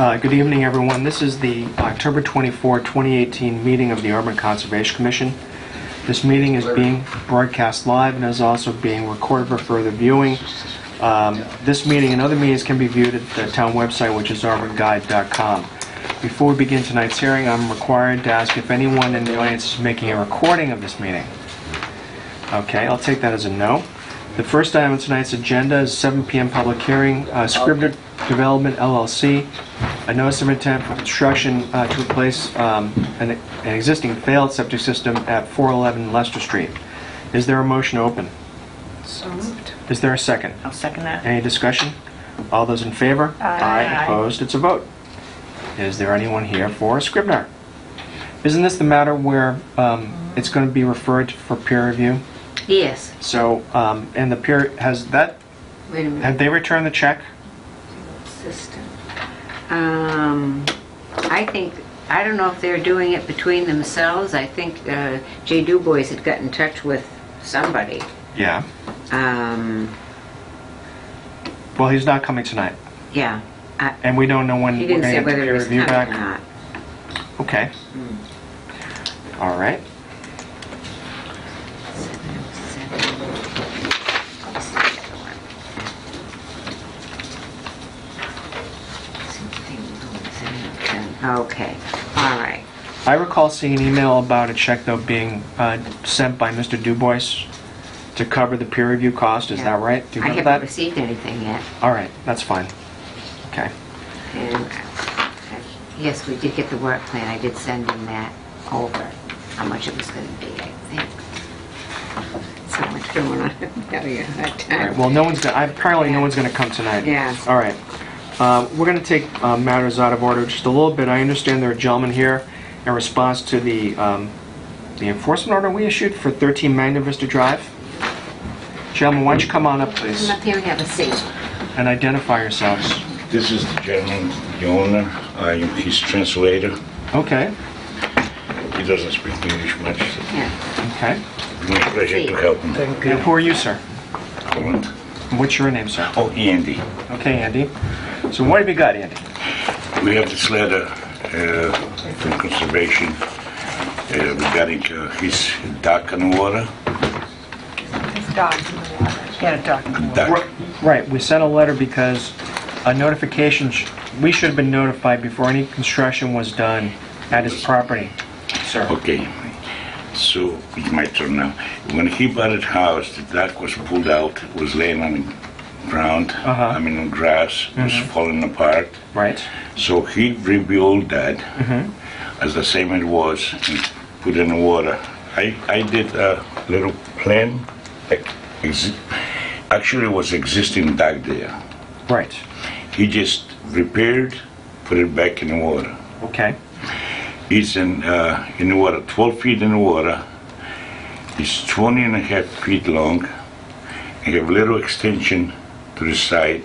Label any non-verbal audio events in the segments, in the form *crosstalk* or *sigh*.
Uh, Good evening, everyone. This is the October 24, 2018 meeting of the Auburn Conservation Commission. This meeting is being broadcast live and is also being recorded for further viewing. Um, This meeting and other meetings can be viewed at the town website, which is auburnguide.com. Before we begin tonight's hearing, I'm required to ask if anyone in the audience is making a recording of this meeting. Okay, I'll take that as a no. The first item on tonight's agenda is 7 PM public hearing, uh, Scribner Development LLC, a notice of intent for construction uh, to replace um, an an existing failed septic system at 411 Leicester Street. Is there a motion to open? So moved. Is there a second? I'll second that. Any discussion? All those in favor? Aye. Opposed? It's a vote. Is there anyone here for Scribner? Isn't this the matter where um, it's going to be referred for peer review? Yes, So, um, and the peer, has that, wait a minute. have they returned the check? System. Um, I think, I don't know if they're doing it between themselves. I think uh, Jay DuBois had got in touch with somebody. Yeah. Um, Well, he's not coming tonight, yeah. I- and we don't know when He we're didn't going say to get the whether it peer was review coming or back. not. Okay. All right. Okay, all right. I recall seeing an email about a check, though, being uh, sent by Mr. Dubois to cover the peer review cost. Is Yeah. that right? Do you I have haven't that? received anything yet. All right, that's fine. Okay. And, uh, yes, we did get the work plan. I did send him that over, how much it was gonna be, I think. So much going on, I'm having a hard All right, time. well, no one's, gonna. apparently no one's going to come tonight. Yeah. All right. Uh, We're going to take uh, matters out of order just a little bit. I understand there are gentlemen here in response to the um, the enforcement order we issued for 13 Magna Vista Drive. Gentlemen, why don't you come on up, please, Come up here and have a seat. and identify yourselves. This is the gentleman, the owner. I am his translator. Okay, He doesn't speak English much. so Yeah. okay. It's my pleasure to help him. And who are you, sir? Comment. What's your name, sir? Oh, Andy, Okay, Andy. So what have you got, Andy? we have this letter uh, from conservation uh, regarding uh, his dock on the water. His dog's in the water. He had a dog in the water. Dock. Right, we sent a letter because a notification, sh- we should have been notified before any construction was done at his property, sir. Okay, so it's my turn now. When he bought his house, the dock was pulled out, it was laying on the ground, Uh-huh. I mean, grass, it was falling apart. Right? So he rebuilt that Mm-hmm. as the same it was and put in the water. I, I did a little plan, like, exi- actually it was existing back there. Right. He just repaired, put it back in the water. Okay. It's in, uh, in the water, 12 feet in the water. It's 20 and a half feet long. You have a little extension to the side.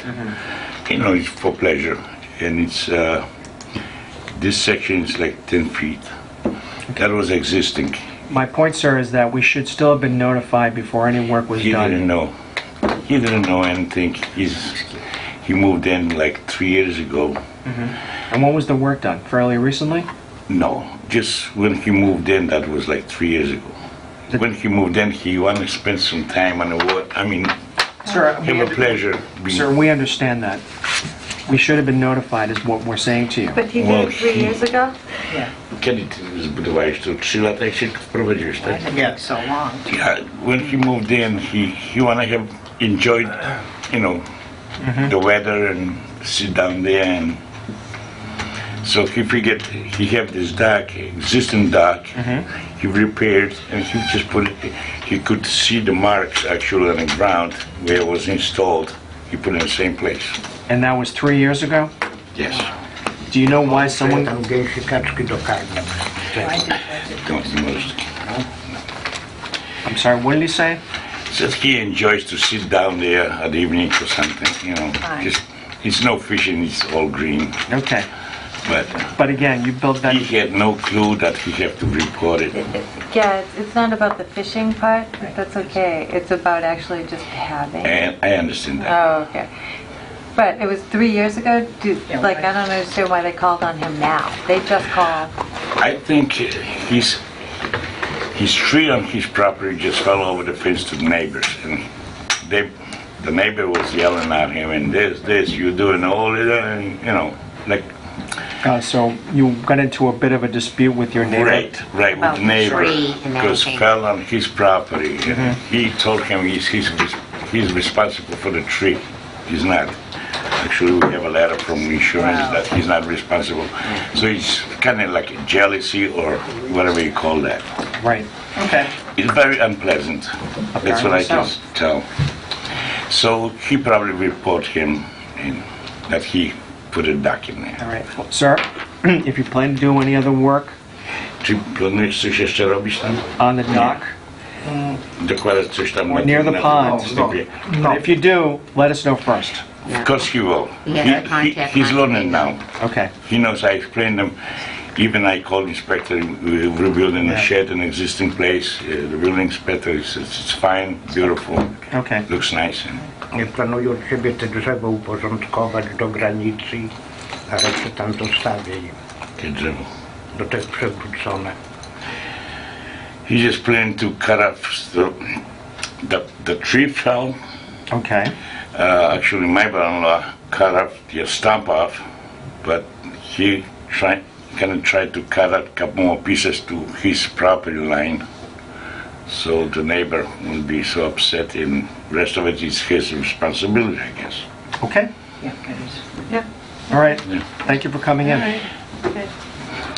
You know, it's for pleasure. And it's, uh, this section is like 10 feet. That was existing. My point, sir, is that we should still have been notified before any work was He done. He didn't know. He didn't know anything. He's, he moved in like three years ago. And when was the work done? Fairly recently? No, just when he moved in, that was like three years ago. Did- When he moved in, he wanted to spend some time on the water. I mean, Sir, we have a under- pleasure. being- Sir, we understand that. We should have been notified is what we're saying to you. But he Well, did it three he- years ago? Kiedy ty zbudowałeś to? Trzy lata się wprowadziłeś, tak? Yeah, so long. Yeah, when he moved in, he, he wanna have enjoyed, you know, mm-hmm. the weather and sit down there and so he figured he have this dock, existing dock, he repaired and he just put it, he could see the marks actually on the ground where it was installed. He put it in the same place. And that was three years ago? Yes. Do you know why someone... Tam gęsi kaczki do karmia. Don't you? I'm sorry, what did he say? Says he enjoys to sit down there at the evening or something, you know. Fine. Just it's no fishing, it's all green. Okay. But But again, you built that... he had no clue that he have to report it. Yeah, it's, it's not about the fishing part, but that's okay. It's about actually just having. And I understand that. Oh, okay. But it was three years ago? Do, like. I don't understand why they called on him now. They just called. I think he's, his tree on his property just fell over the fence to the neighbors. And they, the neighbor was yelling at him, and this, this, you're doing all of that, and, you know, like, Uh, So you got into a bit of a dispute with your neighbor? right, right, with About the the neighbor. tree and Because everything. fell on his property. and He told him he's, he's, res- he's responsible for the tree. He's not. Actually, we have a letter from insurance that he's not responsible. So it's kind of like jealousy or whatever you call that. Right. Okay. It's very unpleasant. That's what I Apparently so. can tell. So he probably report him in, that he put a duck in there. All right. Well, Sir, *clears throat* if you plan to do any other work Czy planujesz coś jeszcze robić tam? on the dock, Dokładać coś tam Or near the na pond. tym stopie? but if you do, let us know first. Of course he will. Yeah, He- he- contact He's my- learning now. Okay. He knows I explained him. Even I called inspector, we- we're building a Yeah. shed in existing place. Uh, The building inspector is, it's fine, beautiful, Okay. looks nice. and- Nie planują od siebie te drzewo uporządkować do granicy, a resztę tam zostawię im, Takie drzewo. do tych przewrócone. He's just planning to cut off the, the, the tree fell. Okay. Uh, actually, my brother-in-law cut off the stump off, but he tried, of tried to cut out a couple more pieces to his property line. So the neighbor won't be so upset and rest of it is his responsibility, I guess. Okay. Yeah, it is. Yeah. All right. Yeah. Thank you for coming in. Okay.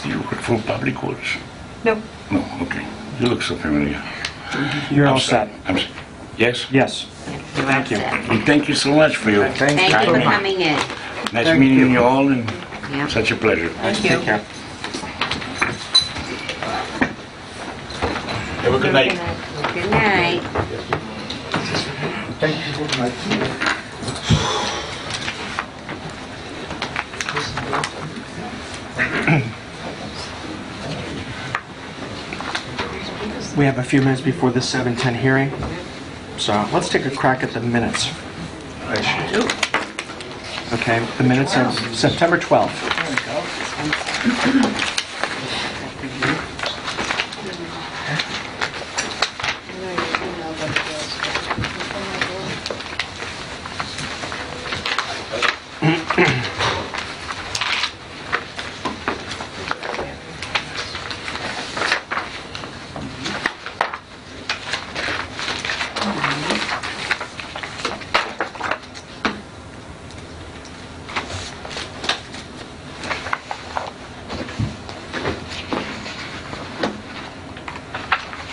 You work for public works? Nope. No, okay. You look so familiar. You're I'm all sorry. set. I'm s- Yes? Yes. You're Thank you. all. And thank you so much for your, Thank Thank you for coming in. nice meeting you all and Yeah. such a pleasure. Thank Take you. care. Have a good night. Good night. Thank you very much. We have a few minutes before the 7:10 hearing, so let's take a crack at the minutes. Okay, the minutes of September 12th.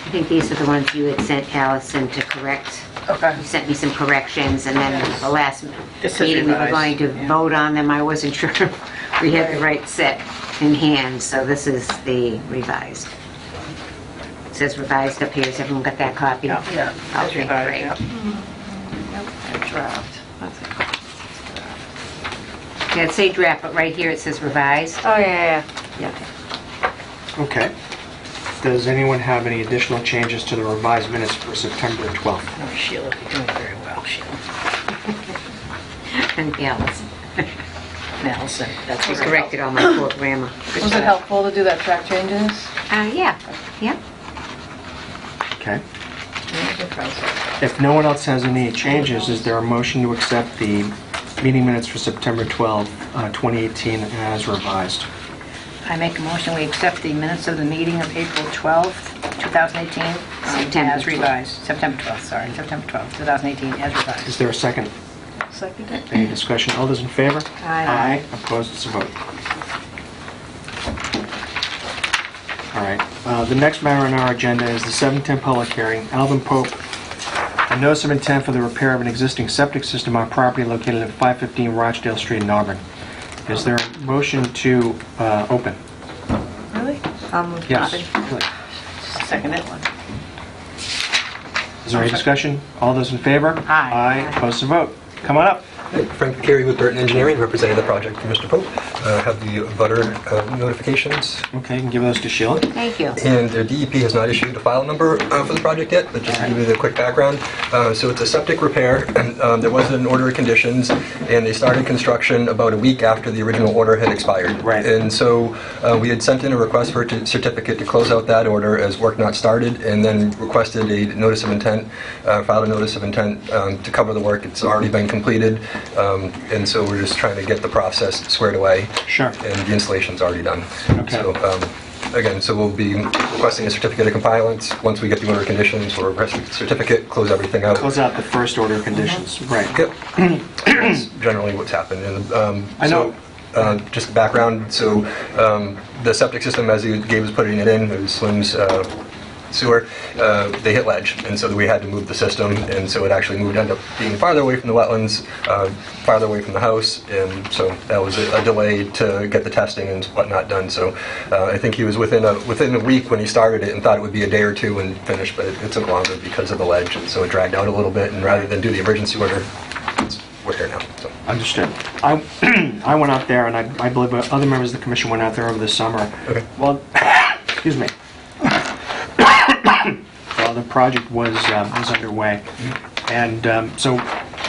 I think these are the ones you had sent Allison to correct. Okay. You sent me some corrections, and then the last This is meeting, we were revised, going to yeah. vote on them. I wasn't *laughs* sure we had the right set in hand, so this is the revised. It says revised up here. Has everyone got that copy? Yeah, yeah. That's Okay, revised, great. yeah. Draft. That's it. Yeah, it say draft, but right here it says revised. Oh, yeah, yeah, yeah. Okay. Does anyone have any additional changes to the revised minutes for September 12th? Oh, Sheila, you're doing very well, Sheila. And Allison. Nelson, that's I very corrected all my poor grammar. Good *coughs* Was it helpful to do that track changes? Uh, yeah, yeah. Okay. If no one else has any changes, is there a motion to accept the meeting minutes for September 12th, uh, 2018 as revised? I make a motion, we accept the minutes of the meeting of April 12th, 2018. um, September As revised, September 12th, sorry, September 12th, 2018, as revised. Is revised. there a second? Second. Any discussion? All those in favor? Aye. Opposed? It's a vote. All right. Uh, The next matter on our agenda is the 710 public hearing. Alvin Pope, a notice of intent for the repair of an existing septic system on property located at 515 Rochdale Street in Auburn. Is there a motion to uh, open? Really? Um, Yes. open. Second it. Is there any discussion? All those in favor? Aye. Aye. Opposed? to vote. Come on up. Frank Carey with Burton Engineering, representing the project for Mr. Pope. Uh, Have the abutter uh, notifications, Okay, you can give those to Sheila. Thank you. and the DEP has not issued a file number uh, for the project yet, but just to give you the quick background. uh, So it's a septic repair, and um, there wasn't an order of conditions, and they started construction about a week after the original order had expired. Right. And so uh, we had sent in a request for a t- certificate to close out that order as work not started, and then requested a notice of intent, uh, filed a notice of intent um, to cover the work. It's already been completed, um, and so we're just trying to get the process squared away. Sure. And the installation's already done. Okay. So, um, again, so we'll be requesting a certificate of compliance. Once we get the order of conditions, we'll request a certificate, close everything out. Close out the first order of conditions. Right. Yep. *clears throat* That's generally what's happened. And, um, I know- So, uh, just background, so um, the septic system, as he- gave was putting it in, it was Slim's uh, sewer, uh, they hit ledge, and so we had to move the system, and so it actually moved, ended up being farther away from the wetlands, uh, farther away from the house, and so that was a a delay to get the testing and whatnot done. So uh, I think he was within a, within a week when he started it and thought it would be a day or two and finish, but it it took longer because of the ledge, and so it dragged out a little bit, and rather than do the emergency order, it's- we're here now, so. Understood. I, *clears throat* I went out there, and I, I believe other members of the commission went out there over the summer. Okay. Well, *coughs* excuse me. Well, the project was, um, was underway. And um, so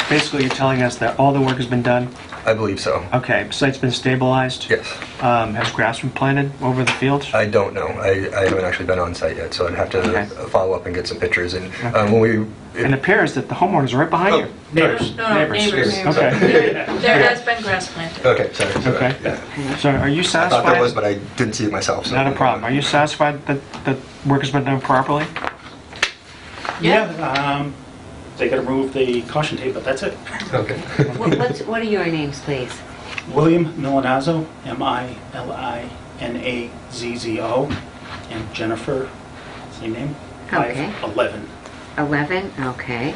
basically, you're telling us that all the work has been done? I believe so. Okay, site's been stabilized? Yes. Um, Has grass been planted over the fields? I don't know. I, I haven't actually been on site yet, so I'd have to Okay. uh, follow up and get some pictures. And um, when we, It appears that the homeowners are right behind Oh, you. Neighbors. No, no, Neighbors. neighbors. Okay, There has been grass planted. okay, sorry. sorry. okay. Yeah. So are you I thought satisfied? there was, but I didn't see it myself. So. Not a problem. Are you satisfied that, the work has been done properly? Yeah. um, they gotta remove the caution tape, but that's it. Okay. *laughs* What- What's, what are your names, please? William Milinazzo, M-I-L-I-N-A-Z-Z-O, and Jennifer, same name, Okay. 511. 11, okay.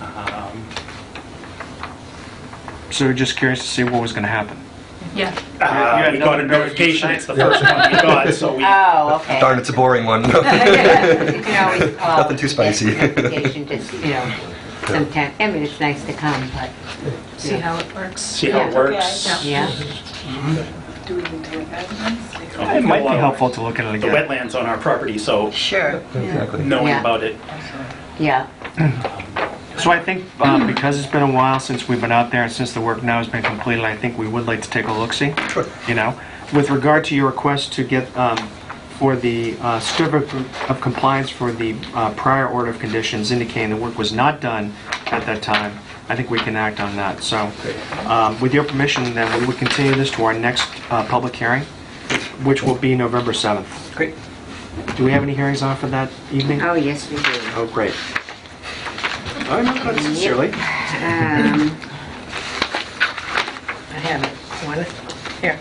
Um, So we're just curious to see what was going to happen. Yeah. uh, had We got a notification, it's the first one we got, so we, Oh, okay. Darn, it's a boring one. *laughs* You can always *laughs* call. Nothing too spicy. get an Just, you know, sometime, I mean, it's nice to come, but, See how it works. see how it Yeah. works. yeah. Do we need to look at it? It might be helpful to look at it The again. wetlands on our property, so Sure. exactly. knowing Yeah. about it, Yeah, So I think um, because it's been a while since we've been out there and since the work now has been completed, I think we would like to take a look-see. Sure. You know, with regard to your request to get, um, for the uh, certificate of compliance for the uh, prior order of conditions indicating the work was not done at that time, I think we can act on that. So um, with your permission, then we would continue this to our next uh, public hearing, which will be November 7th. Great. Do we have any hearings on for that evening? oh, yes, we do. Oh, great. I know, not sincerely. Um, I have it. One, here.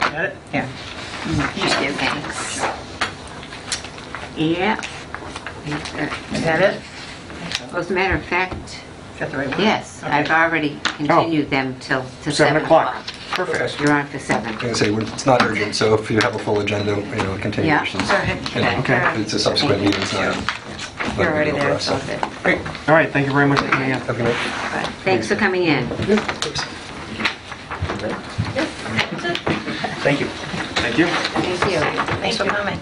Got it? Here. Just give thanks. yeah. Is that it? Well, as a matter of fact, Is that the right one? yes, I've already continued them till, till 7 7 o'clock. o'clock. Perfect. You're on for 7. I'm gonna say, we're- it's not urgent, so if you have a full agenda, you know, continuations. Go ahead. you know, Okay. It's a subsequent meeting, it's not. not a You're already deal for there, us, so. Great. All right, thank you very much for coming in. Have a good night. Thanks for coming in. thank you. Thank you. Thank you. Thanks for coming.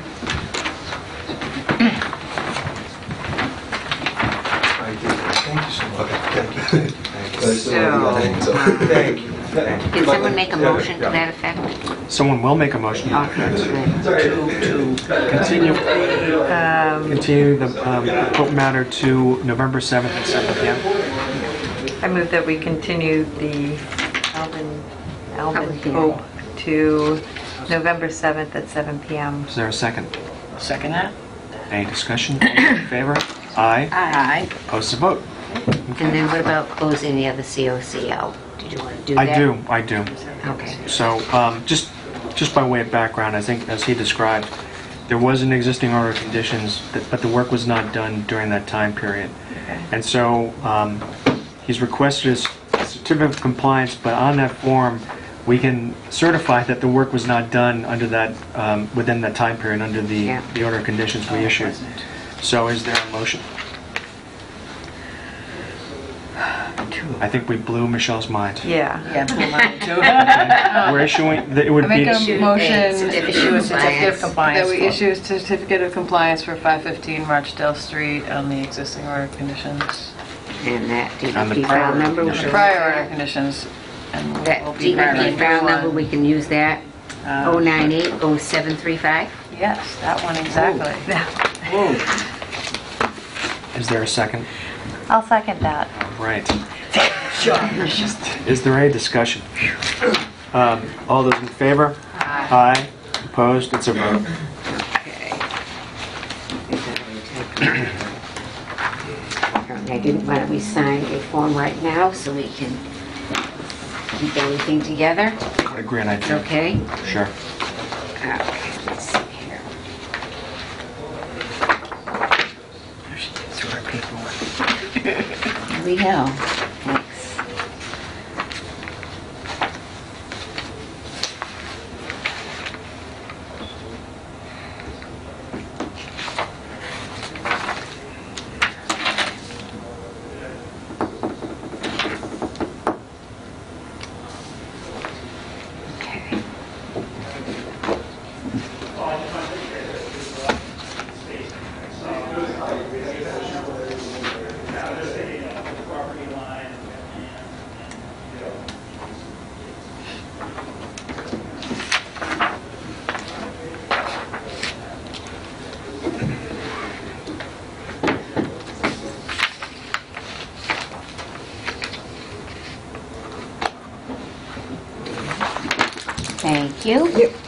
Thank you so, um, Thank you. Did someone make a motion to that effect? Someone will make a motion Oh, good. continue, continue the um, vote matter to November 7th at 7 p.m. I move that we continue the Alvin, Alvin Public hearing. Pope to November 7th at 7 PM. Is there a second? Second that? Any discussion? All in favor? Aye. Aye. Opposed to vote? And then what about closing the other COCL? You want to do that? I do, I do. Okay. So, um, just, just by way of background, I think, as he described, there was an existing order of conditions, that- but the work was not done during that time period. And so, um, he's requested a certificate of compliance, but on that form, we can certify that the work was not done under that, um, within that time period, under the, Yeah. the order of conditions we issued. So is there a motion? I think we blew Michelle's mind. Yeah. Yeah, *laughs* blue line too. *laughs* We're issuing, it would I make be, a Issue motion a Issue a certificate of that compliance. we issue a certificate of compliance for 515 Rochdale Street on the existing order conditions. And that On the DEP prior- file number, yeah. we The can- prior order conditions. and we that will be DEP ready. file number, we can use that? Um, 0980735? Yes, that one exactly. is there a second? I'll second that. Right. Is there any discussion? Um, All those in favor? Aye. Opposed? It's a vote. Okay. Apparently I didn't, why don't we sign a form right now so we can keep everything together, What a great idea. okay? Sure. Okay, let's see here. Here we go. Thank you. Okay.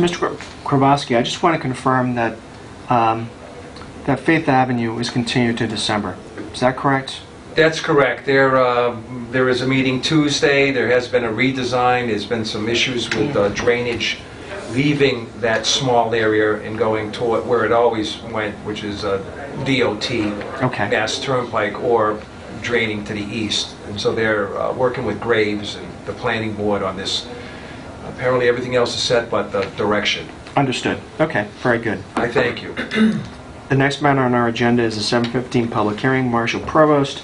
So, Mr. Krabowski, I just want to confirm that, um, that Faith Avenue is continued to December. Is that correct? That's correct. There, uh, there is a meeting Tuesday. There has been a redesign. There's been some issues with uh, drainage leaving that small area and going toward where it always went, which is uh, DOT, Okay. Mass Turnpike, or draining to the east. And so they're uh, working with Graves and the planning board on this. Apparently, everything else is set but the direction. Understood. Okay, very good. I thank you. *clears throat* The next matter on our agenda is a 7:15 public hearing. Marshall Provost,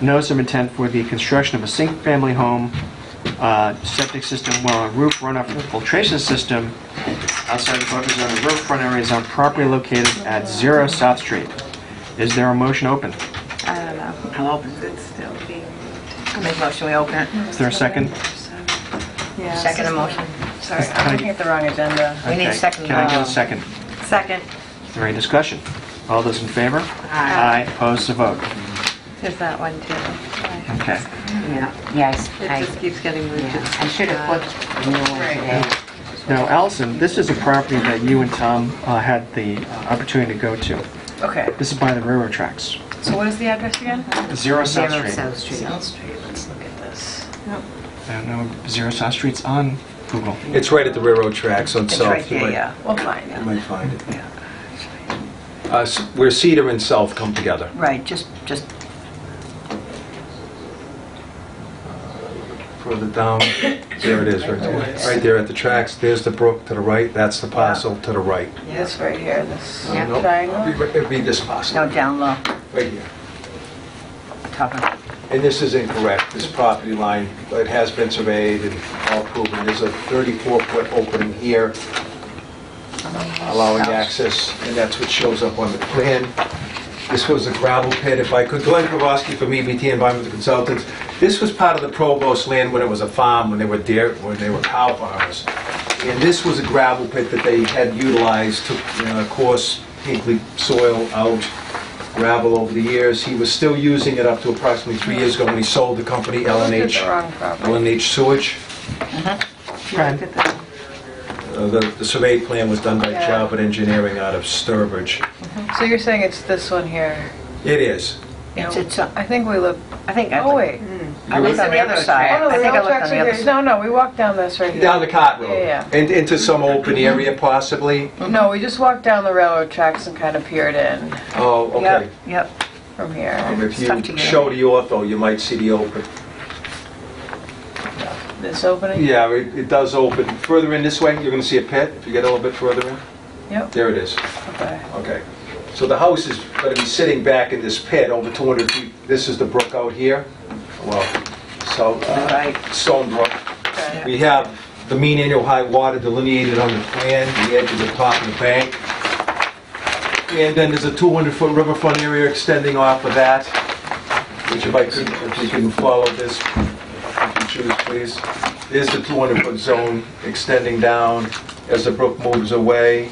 notice of intent for the construction of a single-family home, uh, septic system, well, a roof runoff filtration system outside the buffer zone of roof front areas on property located at 0 South Street. Is there a motion open? I don't know. I'll open. it still being... I'll make a motion, we open it. Is there a second? Yeah. Second a motion. Sorry, I'm looking at the wrong agenda. We need a Okay, second, Can I get a second? Second. Is there any discussion? All those in favor? Aye. Aye, opposed, to vote. There's that one too. Okay. Yeah, yes, It I, just keeps getting moved. yeah, I should have put the new one Right. today. Now, Allison, this is a property that you and Tom uh, had the uh, opportunity to go to. Okay, This is by the railroad tracks. so what is the address again? Zero South Zero Street. South Street. South Street, let's look at this. I don't know, Zero South Street's on Google. It's right at the railroad tracks on It's South. right You there, might- yeah, we'll find You it. might find it. Yeah. Uh, s- Where Cedar and South come together. Right, just, just, Further down, there it is, right there. Right there at the tracks, there's the brook to the right, that's the parcel to the right. This right here, this Yeah. Nope, triangle. It'd be this parcel, no, down low, right here. tougher. And this is incorrect, this property line, it has been surveyed and all proven. There's a 34-foot opening here allowing access, and that's what shows up on the plan. This was a gravel pit, if I could, Glenn Kowalski from EBT Environmental Consultants. This was part of the Provost land when it was a farm, when they were deer, when they were cow farmers. And this was a gravel pit that they had utilized, took, you uh, know, coarse, pinkly soil out, gravel over the years. He was still using it up to approximately three years ago when he sold the company Look at LNH, wrong property. LNH Sewage. Look at the- Uh, The the survey plan was done by Yeah. Jalbert Engineering out of Sturbridge. So you're saying it's this one here? It is. It's, it's, uh, I think we look, I think, I oh wait, I looked on the other side. Oh, no, I the think I looked on the other side. No, no, we walked down this right here. Down the cart road? Yeah, yeah. And into some open area possibly? No, we just walked down the railroad tracks and kind of peered in Oh, okay. Yep, yep. from here. Um, If It's you get show the ortho, you might see the open. This opening? Yeah, it it does open. Further in this way, you're gonna see a pit, if you get a little bit further in. Yep, There it is. okay. Okay. So the house is gonna be sitting back in this pit over 200 feet. This is the brook out here. Well, so, uh, Right. Stone Brook. We have the mean annual high water delineated on the plan, the edge of the top of the bank. And then there's a 200-foot riverfront area extending off of that, which if I could, if you can follow this, if you choose, please. There's the 200-foot zone extending down as the brook moves away.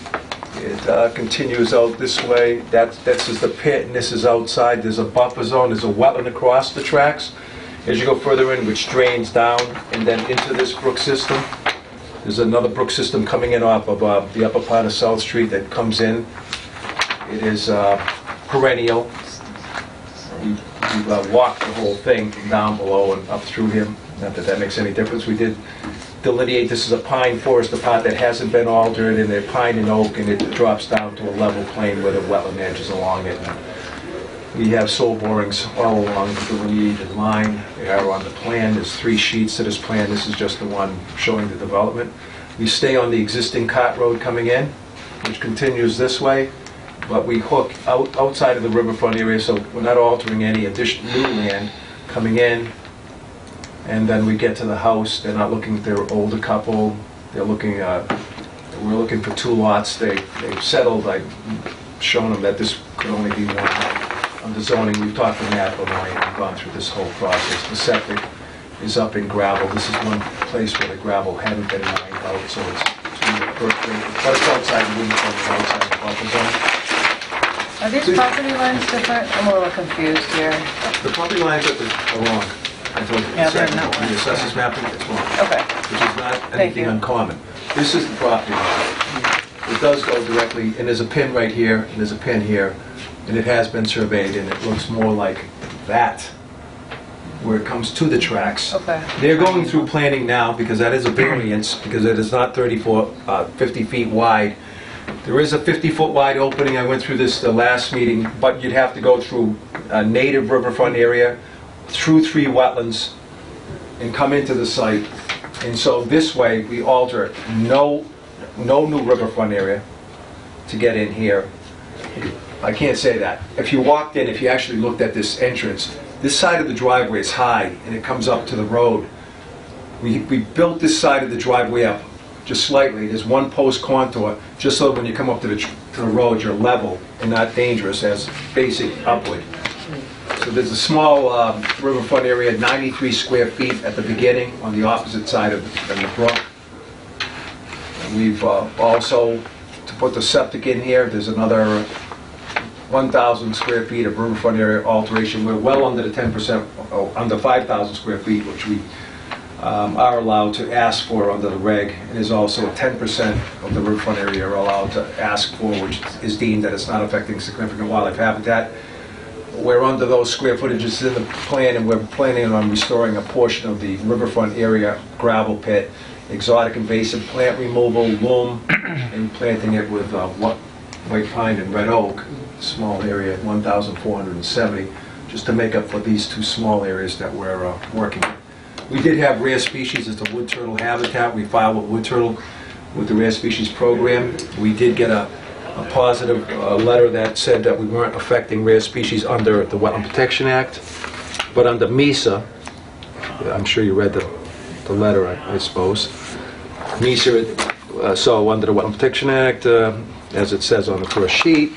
It uh, continues out this way. That's, this is the pit, and this is outside. There's a buffer zone, there's a wetland across the tracks. As you go further in, which drains down and then into this brook system. There's another brook system coming in off of uh, the upper part of South Street that comes in. It is uh, perennial. We- We've uh, walked the whole thing down below and up through here. Not that that makes any difference. We did delineate, this is a pine forest, a part that hasn't been altered, and they're pine and oak, and it drops down to a level plain where the wetland edge is along it. We have soil borings all along the delineated line. They are on the plan. There's three sheets to this plan. This is just the one showing the development. We stay on the existing cart road coming in, which continues this way, but we hook out outside of the riverfront area, so we're not altering any additional new land coming in. And then we get to the house. They're not looking, they're older couple. They're looking, uh, we're looking for two lots. They, they've settled, I've shown them that this could only be one lot. Under zoning, we've talked to Matt Benoit, we've gone through this whole process. The septic is up in gravel. This is one place where the gravel hadn't been mined out, so it's between the perk, but it's outside the wind farm, it's outside the buffer zone. Are these property lines different? I'm a little confused here. The property lines are are wrong. I told you, Yeah, they're not the assessors mapping, it's wrong. Okay. which is not anything you. uncommon. This is the property line. It does go directly, and there's a pin right here, and there's a pin here, and it has been surveyed, and it looks more like that, where it comes to the tracks. Okay. They're going through planning now, because that is a variance, because it is not 34, uh, 50 feet wide. There is a 50-foot wide opening, I went through this the last meeting, but you'd have to go through a native riverfront area, through three wetlands, and come into the site. And so this way, we alter. No, no new riverfront area to get in here. I can't say that. If you walked in, if you actually looked at this entrance, this side of the driveway is high, and it comes up to the road. We, we built this side of the driveway up just slightly. There's one post contour, just so when you come up to the, to the road, you're level and not dangerous as basic upward. So there's a small um, riverfront area, 93 square feet at the beginning on the opposite side of the the brook. We've uh, also, to put the septic in here, there's another 1,000 square feet of riverfront area alteration. We're well under the 10%, oh, under 5,000 square feet, which we um, are allowed to ask for under the reg. And there's also 10% of the riverfront area are allowed to ask for, which is deemed that it's not affecting significant wildlife habitat. We're under those square footages in the plan, and we're planning on restoring a portion of the riverfront area gravel pit, exotic invasive plant removal, loam, and planting it with uh, white pine and red oak, small area, 1,470, just to make up for these two small areas that we're uh, working. We did have rare species as the wood turtle habitat. We filed with wood turtle with the rare species program. We did get a a positive uh, letter that said that we weren't affecting rare species under the Wetland Protection Act, but under MESA, I'm sure you read the, the letter, I I suppose. MESA, uh, so under the Wetland Protection Act, uh, as it says on the first sheet,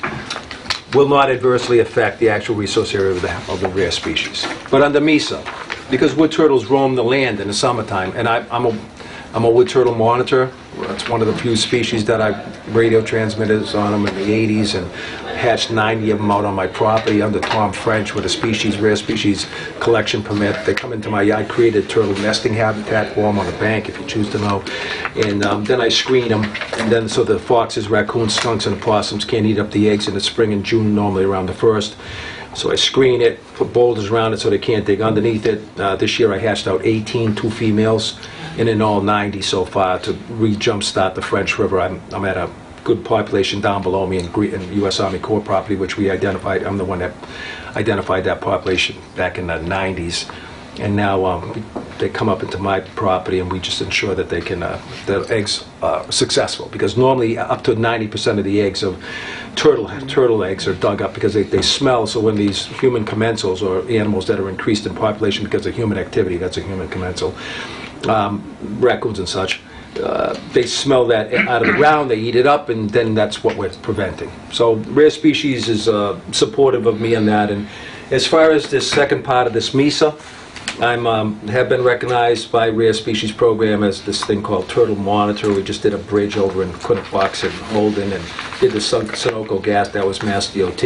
will not adversely affect the actual resource area of the, of the rare species. But under MESA, because wood turtles roam the land in the summertime, and I, I'm a, I'm a wood turtle monitor, it's one of the few species that I, radio transmitters on them in the 80s, and hatched 90 of them out on my property under Tom French with a species, rare species collection permit. They come into my, I created turtle nesting habitat for them on the bank, if you choose to know. And um, then I screen them, and then so the foxes, raccoons, skunks, and opossums can't eat up the eggs in the spring and June, normally around the first. So I screen it, put boulders around it so they can't dig underneath it. Uh, This year I hatched out 18, two females, and in all 90 so far to re-jumpstart the French River. I'm I'm at a good population down below me in in U.S. Army Corps property, which we identified, I'm the one that identified that population back in the 90s. And now um, they come up into my property and we just ensure that they can, uh, the eggs are successful. Because normally up to 90% of the eggs of turtle, turtle eggs are dug up because they, they smell. So when these human commensals or animals that are increased in population because of human activity, that's a human commensal, um, raccoons and such, uh, they smell that out of the ground, they eat it up, and then that's what we're preventing. So Rare Species is uh, supportive of me on that. And as far as this second part of this MESA, I'm, um, have been recognized by Rare Species Program as this thing called Turtle Monitor. We just did a bridge over in Quinapoxet and Holden and did the Sun- Sunoco gas, that was Mass DOT.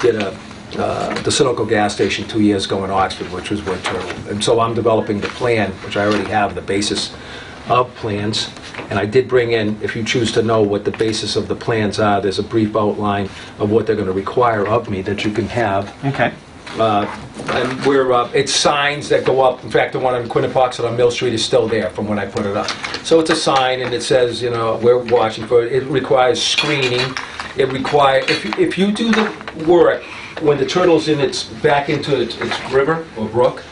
Did a, uh, the Sunoco gas station two years ago in Oxford, which was Wood Turtle. And so I'm developing the plan, which I already have, the basis of plans. And I did bring in, if you choose to know what the basis of the plans are, there's a brief outline of what they're going to require of me that you can have. Okay. Uh, And we're, uh, it's signs that go up, in fact, the one on Quinapoxet on Mill Street is still there from when I put it up. So it's a sign and it says, you know, we're watching for, it It requires screening, it require, if, if you do the work when the turtle's in its, back into its its river or brook,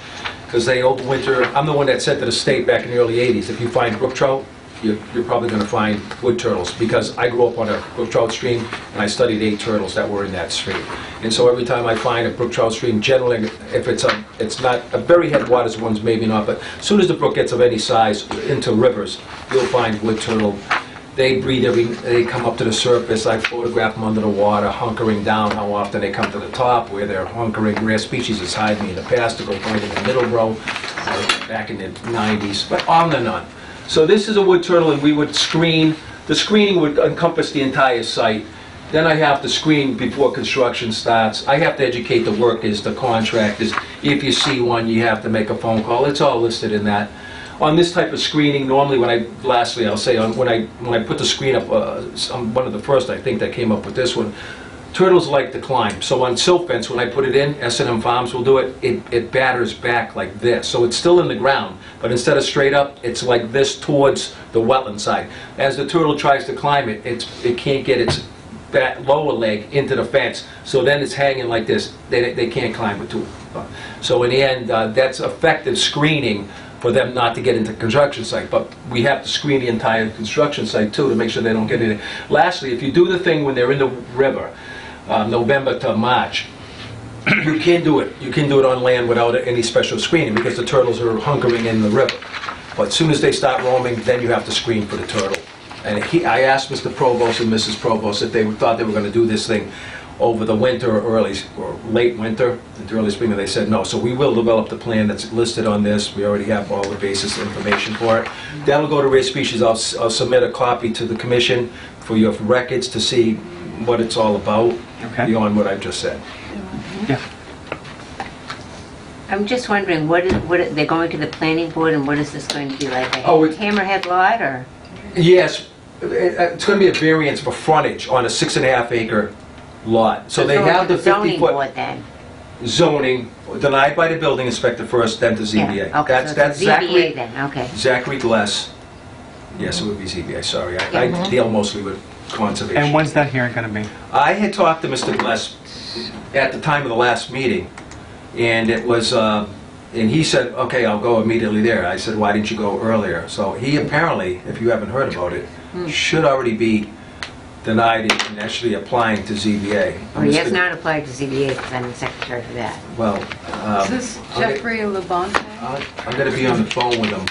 because they overwinter, I'm the one that said to the state back in the early 80s, if you find brook trout, you're, you're probably gonna find wood turtles, because I grew up on a brook trout stream, and I studied eight turtles that were in that stream. And so every time I find a brook trout stream, generally, if it's a, it's not, a very headwaters ones, maybe not, but as soon as the brook gets of any size into rivers, you'll find wood turtle. They breed every, they come up to the surface, I photograph them under the water, hunkering down, how often they come to the top, where they're hunkering. Rare species has hired me in the past to go find in the middle row, back in the 90s, but on and on. So this is a wood turtle, and we would screen, the screening would encompass the entire site. Then I have to screen before construction starts. I have to educate the workers, the contractors. If you see one, you have to make a phone call. It's all listed in that. On this type of screening, normally when I, lastly, I'll say, on- when I, when I put the screen up, uh, I'm one of the first, I think, that came up with this one. Turtles like to climb, so on silt fence, when I put it in, s and M Farms will do it, it, it batters back like this. So it's still in the ground, but instead of straight up, it's like this towards the wetland side. As the turtle tries to climb it, it's, it can't get its that lower leg into the fence, so then it's hanging like this. They, they can't climb it too. So in the end, uh, that's effective screening for them not to get into construction site, but we have to screen the entire construction site too to make sure they don't get in. Lastly, if you do the thing when they're in the river, uh, November to March, *clears throat* you can do it, you can do it on land without any special screening because the turtles are hunkering in the river. But as soon as they start roaming, then you have to screen for the turtle. And he, I asked Mr. Provost and Mrs. Provost if they thought they were gonna do this thing over the winter or early, or late winter into early spring, and they said no. So we will develop the plan that's listed on this. We already have all the basis information for it. That'll go to Rare Species. I'll, s- I'll submit a copy to the commission for your records to see what it's all about, Okay. beyond what I've just said. Yeah. I'm just wondering, what is, what, they're going to the planning board, and what is this going to be, like a Oh, it- hammerhead lot, or? Yes, uh, it's gonna be a variance for frontage on a six and a half acre lot. So they It's going have to the 50 Zoning foot board, then? zoning denied by the building inspector first, then to Yeah, ZBA. Okay, That's so that's it's ZBA Zachary, then, okay. Zachary Glass. Yes, it would be ZBA, sorry. I I deal mostly with conservation. And when's that hearing gonna be? I had talked to Mr. Glass at the time of the last meeting, and it was, uh, and he said, okay, I'll go immediately there. I said, why didn't you go earlier? So he apparently, if you haven't heard about it, Hmm. should already be denied it and actually applying to ZBA. Well, he has Mr. not applied to ZBA, because I'm the secretary for that. Well, um, Is this I'll get- Jeffrey Labonte? I'll- I'm gonna be on the phone with him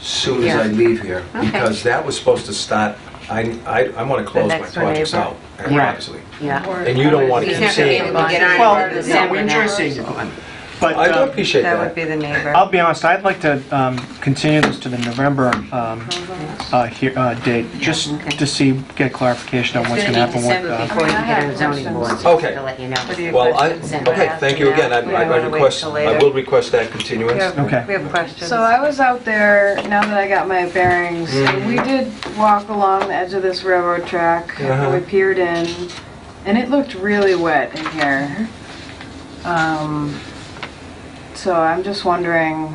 soon as I Yeah. leave here, Okay. because that was supposed to start, I, I, I wanna close my next one, projects April? out, Yeah. obviously. Yeah. And you don't want to He's keep not gonna be saying, able to get on Well, until no, December we enjoy now. seeing you, Glenn. But, I do um, appreciate that. That would be the neighbor. I'll be honest, I'd like to um, continue this to the November um, uh, he- uh, date, just Okay. to see, get clarification on what's gonna gonna happen with... December uh, before you get on zoning board, so Okay. to let you know. What do you- Well, I, December. okay, thank you again, I We I don't wanna wait request, till I later. will request that continuance. We have- Okay. We have questions. So I was out there, now that I got my bearings, and we did walk along the edge of this railroad track, Uh-huh. and we peered in, and it looked really wet in here. Um, So I'm just wondering,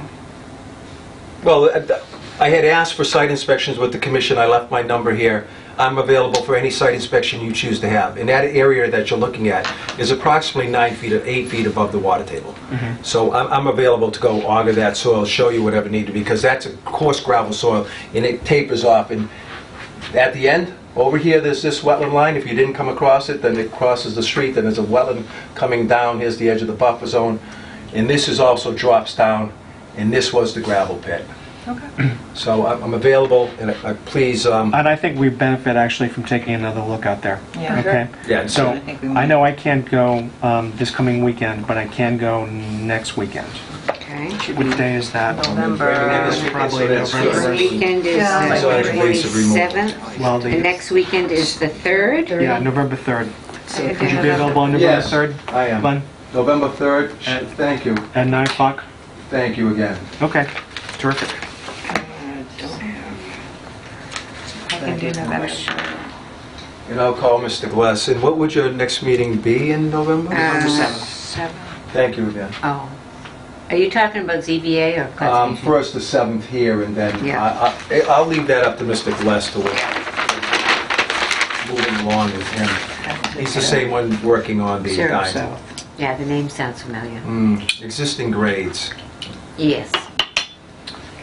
Well, uh, I had asked for site inspections with the commission, I left my number here. I'm available for any site inspection you choose to have. And that area that you're looking at is approximately nine feet, or eight feet above the water table. So I'm, I'm available to go auger that soil, show you whatever need to be, because that's a coarse gravel soil, and it tapers off, and at the end, over here, there's this wetland line, if you didn't come across it, then it crosses the street, then there's a wetland coming down, here's the edge of the buffer zone, and this is also drops down, and this was the gravel pit. Okay. *clears throat* So I'm I'm available, and I- I- please, um, And I think we benefit actually from taking another look out there. Yeah. Okay? Yeah, So, I think we I know I can't go um, this coming weekend, but I can go next weekend. Okay. What day is that? November. Probably That's November. Weekend is Yeah. the So it's waste removal. 27th. Well, The the, next weekend is the 3rd. yeah, November 3rd. So Could you be available on November Yes, 3rd? I am. Glenn? November 3rd, At- thank you, At 9 o'clock? thank you again. Okay, terrific. I can do November. and I'll call Mr. Gless. And what would your next meeting be in November? Uh, 7th. seven- Thank you again. Oh. Are you talking about ZBA or Um, conservation? First the 7th here, and then Yeah. I- I- I'll leave that up to Mr. Gless to work. Moving along with him. He's the same one working on the Zero diamond. south. Yeah, the name sounds familiar. Mm, Existing grades. Yes.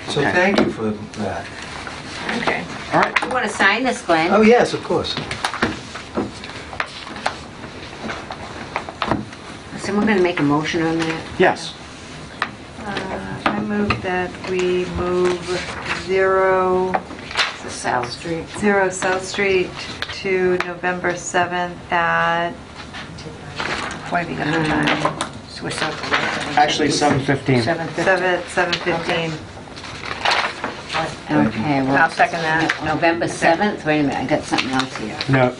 So Okay. thank you for that. Okay. All right. You want to sign this, Glenn? Oh, yes, of course. Someone going to make a motion on that? Yes. Uh, I move that we move zero, South Street. zero South Street to November 7th at, What have you got the time? Switch out the rate. Actually, 7:15. 7:50. 7, 7:15. Okay, well. I'll second that. November 7th? Wait a minute, I got something else here. No,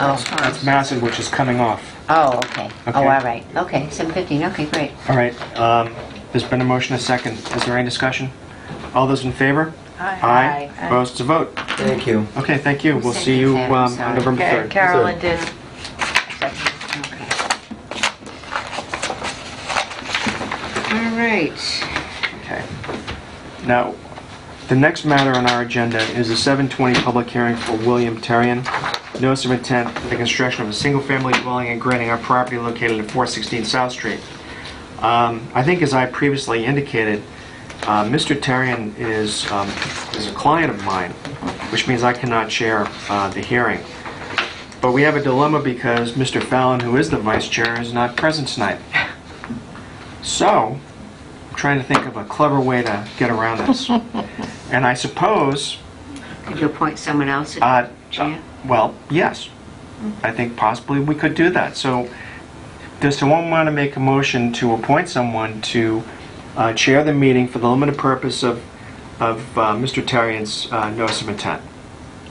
Oh, that's Massett, which is coming off. oh, okay. Oh, Okay. all right. Okay, 7:15, okay, great. All right, um, there's been a motion, a second. Is there any discussion? All those in favor? Aye. Aye. Opposed to vote? Thank you. Okay, thank you. We'll see you um, on November Okay, 3rd. Carolyn did. Okay. All right. Okay. Now, the next matter on our agenda is a 7:20 public hearing for William Terrian. Notice of intent for the construction of a single-family dwelling and granting on property located at 416 South Street. Um, I think as I previously indicated, uh, Mr. Terrian is um, is a client of mine, which means I cannot chair uh, the hearing. But we have a dilemma because Mr. Fallon, who is the vice chair, is not present tonight. So, trying to think of a clever way to get around this. *laughs* And I suppose, Could you appoint someone else to uh, chair? well, yes. I think possibly we could do that. So, does someone want to make a motion to appoint someone to uh, chair the meeting for the limited purpose of, of uh, Mr. Terrian's uh, notice of intent?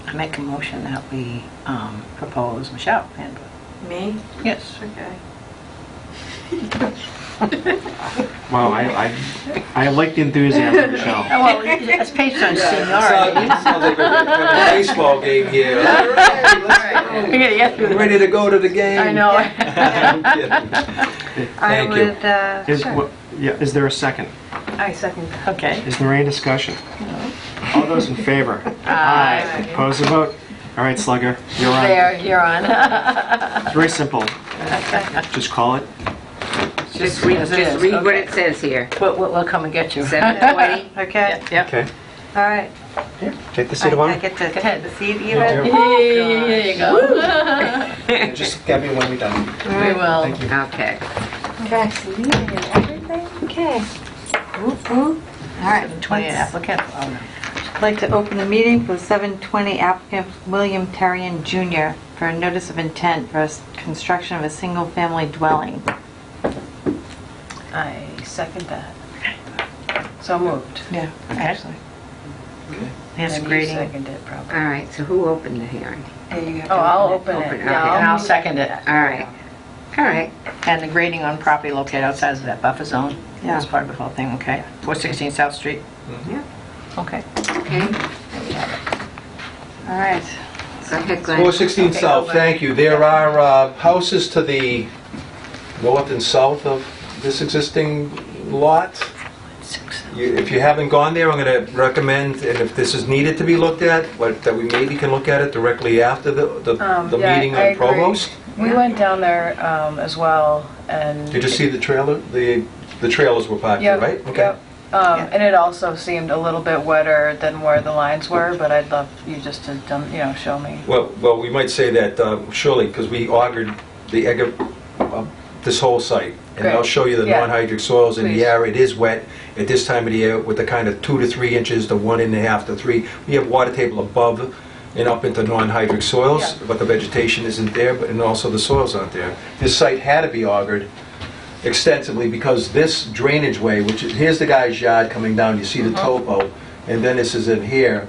I make a motion that we um, propose Michelle Handler. Me? Yes. Okay. *laughs* *laughs* Well, I, I, I like the enthusiasm, Michelle. *laughs* Oh, Well, it's based on seniority. Sounds like a baseball game here. *laughs* We're gonna get through Ready to go to the game? I know. I'm kidding. I Thank you. would, uh, Is, sure. wha- yeah, is there a second? I second that. Okay. Is there any discussion? All those in favor? Aye. Opposed to vote? All right, Slugger, you're on. There, you're on. It's very simple. Just call it. Just read, as it just is, read what okay. it says here. We'll, we'll we'll come and get you. 7:20? *laughs* Okay, Yep. Okay. all right. Here, Take the seat of I honor. get to Go ahead. the seat oh, Yeah. even? There oh, you go. *laughs* *laughs* Just get me when we're done. We will. Thank you. Okay. Okay, and everything? Okay. Whoop, whoop. All right. 20 let's- applicant. Oh, no. I'd like to open the meeting for 720 applicant William Terrian Jr. for a notice of intent for s- construction of a single-family dwelling. I second that. So moved. Yeah, actually. Yes, And you grading. second it, probably. All right, so who opened the hearing? Oh, I'll open it. Open, it. okay. Yeah, And I'll second it. All right. All right. And the grading on property located outside of that buffer zone. Yeah. That's part of the whole thing, okay? 416 South Street? Yeah. Okay. Okay. There we have. All right. Go ahead, Glenn. 416 Okay, South, over. thank you. There are uh, houses to the north and south of this existing lot. You- If you haven't gone there, I'm going to recommend, and if this is needed to be looked at, what- that we maybe can look at it directly after the, the Um, the yeah, meeting I on agree. Provost. We went down there um, as well, and... Did you see the trailer? The, the trailers were parked here, Yep, right? Okay. yep. Um, And it also seemed a little bit wetter than where the lines were, but I'd love you just to, dum- you know, show me. Well, well, we might say that uh, surely, because we augered the, egg of- uh, this whole site. And I'll show you the Yeah. non-hydric soils in the Please. area. It is wet at this time of the year with the kind of two to three inches to one and a half to three. We have water table above and up into non-hydric soils, Yeah. but the vegetation isn't there, but and also the soils aren't there. This site had to be augered extensively because this drainage way, which is, here's the guy's yard coming down, you see the Uh-huh. topo, and then this is in here.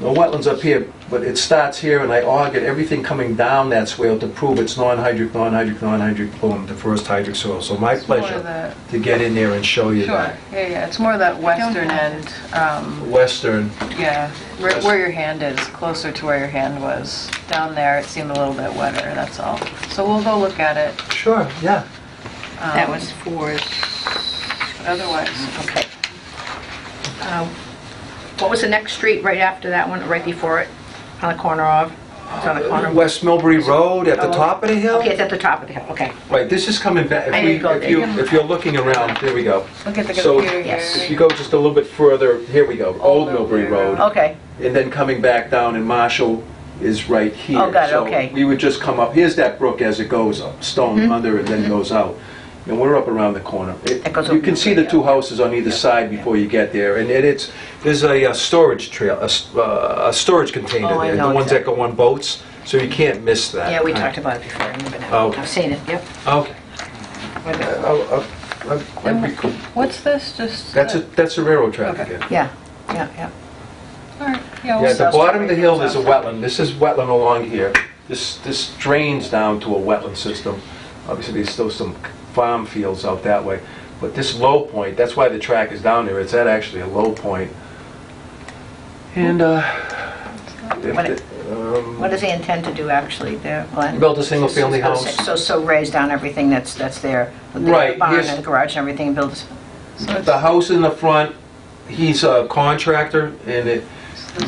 No wetlands up here, but it starts here, and I augered everything coming down that swale to prove it's non-hydric, non-hydric, non-hydric, boom, the first hydric soil. So my It's more pleasure the- to get in there and show you Sure, that. yeah, yeah, it's more that western end, um, Western, yeah, where where your hand is, closer to where your hand was. Down there, it seemed a little bit wetter, that's all. So we'll go look at it. sure, yeah. um, That was for, Otherwise, okay. Um, What was the next street right after that one, right before it, on the corner of? It's on the corner. West Millbury Road at the Oh, top of the hill? Okay, it's at the top of the hill, okay. Right, this is coming back, if I we- didn't go if there. you, if you're looking around, there we go. look at the So, computer here. yes. If you go just a little bit further, here we go, Old Millbury Road. Okay, And then coming back down and Marshall is right oh, here. Oh, got it, okay. So we would just come up, here's that brook as it goes up, stone mm-hmm. under and then mm-hmm. goes out. And we're up around the corner. It-. Goes You over can the see the hill. two houses on either side before you get there. And it- it's, there's a uh, storage trail, a s- uh, a storage container Oh, I there. know The ones that exactly. go on boats, so you can't miss that. yeah, we talked about it before, I remember Oh, now. okay. I've seen it, yep. Okay. We're. Uh, I'll- I'll- I'll- I'd be cool. What's this, just? That's, a that's a railroad track Okay. again. Yeah, yeah, yeah. All right, yeah, we'll Yeah, at the bottom of the hill, there's a wetland. This is wetland along here. This, this drains down to a wetland system. Obviously, there's still some farm fields out that way. But this low point, that's why the track is down there. It's at actually a low point. And, uh... if What- the- um, What does he intend to do actually there, Glenn? Build a single-family So- house. So, so raise down everything that's, that's there, with the Right, barn here's- and the garage and everything, and build, a- The house in the front, he's a contractor, and it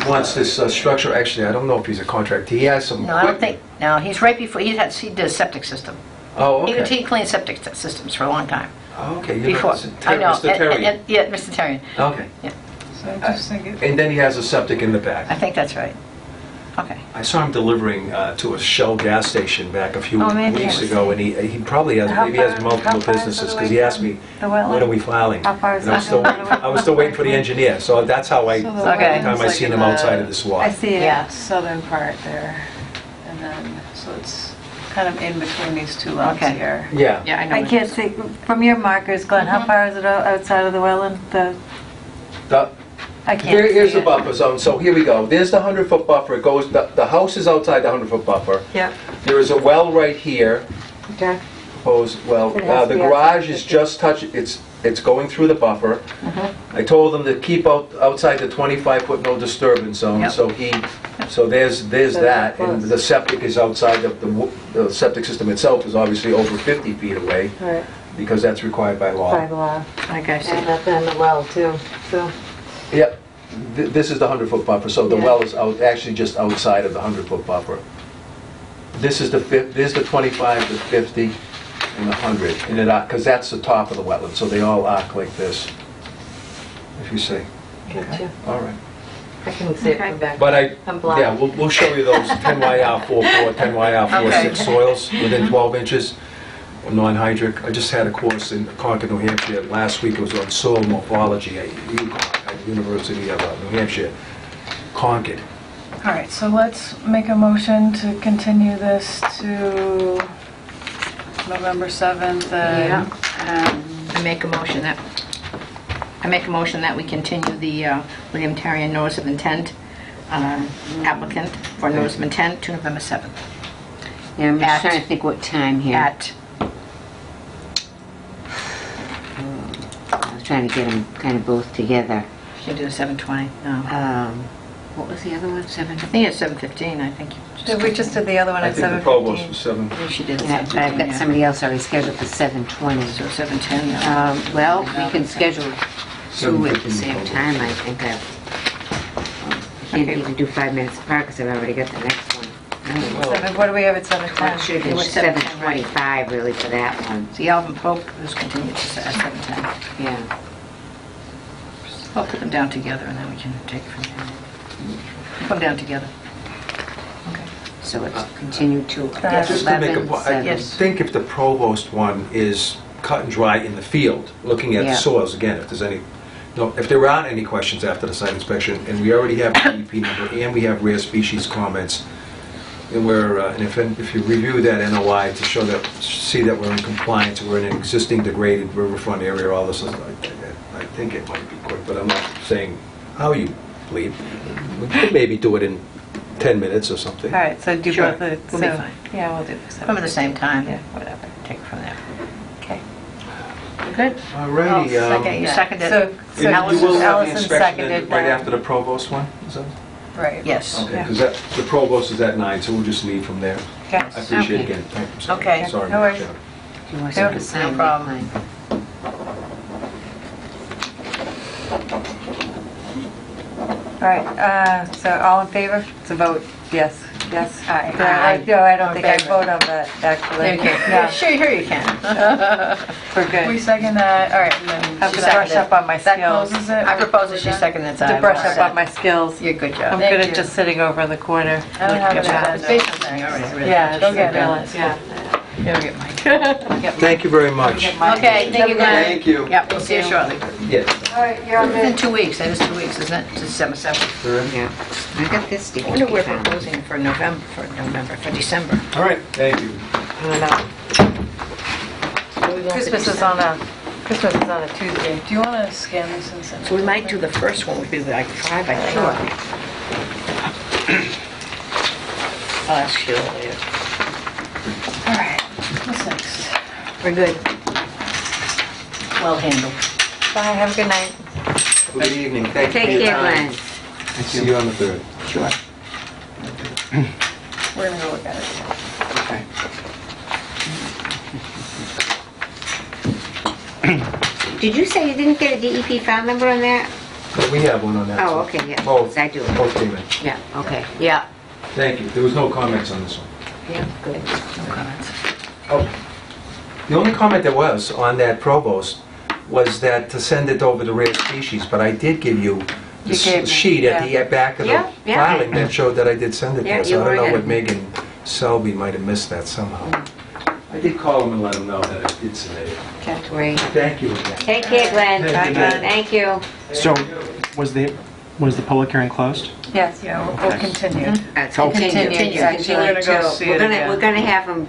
wants this uh, structure, actually, I don't know if he's a contractor. He has some no, I don't equipment. think, no, he's right before, he had, he did a septic system. Oh, He, okay. he cleaned septic systems for a long time, Okay, you know, before. Mr. I know, Mr. and- Terry. and- Yeah, Mr. Terrian, Okay. So I just think it- And then he has a septic in the back. I back. think that's right. Okay. I saw him delivering uh, to a Shell gas station back a few Oh, maybe. weeks ago, and he, he probably has, How maybe has far- multiple far is it businesses, because he asked me, The when are we filing? How far is And I was that still, away I was still waiting for the engineer, so that's how I, So the every Okay. time I wetland's seen him in outside of this lot. I see it. Yeah. southern part there, and then, so it's kind of in between these two lots Okay. here. Yeah. Yeah, I know. I it can't is. see, from your markers, Glenn, how far is it o- outside of the wetland? The, The- I can't Here, see here's the it. buffer zone, so here we go. There's the 100-foot buffer, it goes, the, the house is outside the 100-foot buffer. Yeah, There is a well right here, okay. proposed well. It has Uh, to The be garage is 50. just touch, it's, it's going through the buffer. Mm-hmm. I told them to keep out, outside the 25-foot no disturbance zone, Yep. so he, so there's, there's So that. they're And close. the septic is outside, of the, w- the septic system itself is obviously over 50 feet away, All right, because that's required by by law. the law. Like I And said, up in the well too, so. Yep, Th- this is the 100-foot buffer, so the Yeah. well is out, actually just outside of the 100-foot buffer. This is the fif, this is the 25, the 50, and the 100, and it, because that's the top of the wetland, so they all arc like this, if you see. Gotcha. All right. I can see it from back. But I, I'm blind. yeah, we'll, we'll show you those 10YR 44, 10YR 46 Okay. soils within 12 inches of non-hydric. I just had a course in Concord, New Hampshire, last week, it was on soil morphology at UConn, at the University of uh, New Hampshire, Concord. All right, so let's make a motion to continue this to November 7th yeah, and um, I make a motion that, I make a motion that we continue the uh, William Terrian notice of intent uh, applicant for notice of intent to November 7th Yeah, I'm At- just trying to think what time here. at, I was trying to get them kind of both together. should do 7:20, no. Um, What was the other one, seven? I think it's 7:15, I think. you Did we just did the other one I at think the 7:15? provost was seven. Yeah, She did And I- But 7:15, I've got yeah. somebody else already scheduled for 7:20. So 7:10 now. Um, Well, we can schedule two at the same time, I think. I I can't even do five minutes apart because I've already got the next one. Seven- What do we have at Well, 7:10? it should have been was 7:10, right. 7:25 really for that one, See, Alvin Pope is continued to at 7:10. yeah. I'll put them down together and then we can take it from there. Put them down together. Okay. So it's continued to Yes. Just to make a 11, point, I 7. Yes. think if the provost one is cut and dry in the field, looking at Yeah. soils, again, if there's any, no, if there aren't any questions after the site inspection, and we already have the DEP number, and we have rare species comments, and we're, uh, and if, if you review that NOI to show that, see that we're in compliance, we're in an existing degraded riverfront area, all this, I I think it might be quick, but I'm not saying how you believe. We could maybe do it in 10 minutes or something. All right, so do Sure, both of, we'll be so, fine. yeah, we'll do the Put at the same time, Yeah. whatever, take it from there. Okay. You Good? Alrighty, I'll um, second You that. seconded So, it. so You will Allison have the Allison inspection seconded right that. after the provost one? Is that- Right. Yes. Okay, Yeah. because that, the provost is at nine, so we'll just leave from there. Okay. I appreciate it again. Thank you. Sorry. Okay, Sorry, no Madam worries. Chair. Do you want No, someone to no sign that problem. line? Right, uh, so all in favor? It's a vote, yes, yes. Aye. No, I- No, I don't think I vote on that, actually. Okay. Yeah, No, Sure, here you can. *laughs* we're good. We good. second that, all right, and then. Have to She brush seconded. up on my That skills. closes it? I propose that she We're done? second that. To brush up on my skills. You're good job. I'm job. good at you. just sitting over in the corner. I don't have Good it job. on It's there. based already. I read it. Yeah, Go just get it. realized, yeah. You'll get mine. Thank you very much. Okay, thank you, Glenn. Thank you. Yep, we'll see you shortly. Yes. All right, you're Within two weeks, that is two weeks, isn't it? To December 7th. Yeah. I got this I sticky. wonder we're proposing for November, for November, for December. All right, thank you. Christmas is on a, Christmas is on a Tuesday. Do you want to scan this and send it? So we might do the first one, would be like five, I think. I'll ask Sheila later. All right, what's next? We're good. Well handled. Bye, have a good night. Good evening, thank you Take for your care, time. Glenn. See you on the third. Sure. *clears throat* We're gonna go look at it. Okay. Did you say you didn't get a DEP file number on that? But we have one on that. Oh, too. okay, yeah, Both, I do. both came in. Yeah, okay, yeah. Thank you. There was no comments on this one. Yeah, good. No comments. Oh, the only comment there was on that provost was that to send it over to rare species, but I did give you the You gave me, sheet at yeah. the back of Yeah, the yeah. filing that showed that I did send it Yeah, there. So I don't know in. what Megan Selby might have missed that somehow. I did call him and let him know that I did submit it. Great. Thank you again. Take care, Glenn. Thank you, Glenn. Thank you. So, was the, was the public hearing closed? Yes. Yeah, we'll- we'll continue. That's Continue. continue. Continue. Actually, we're gonna go Till- see we're it gonna- again. We're gonna have them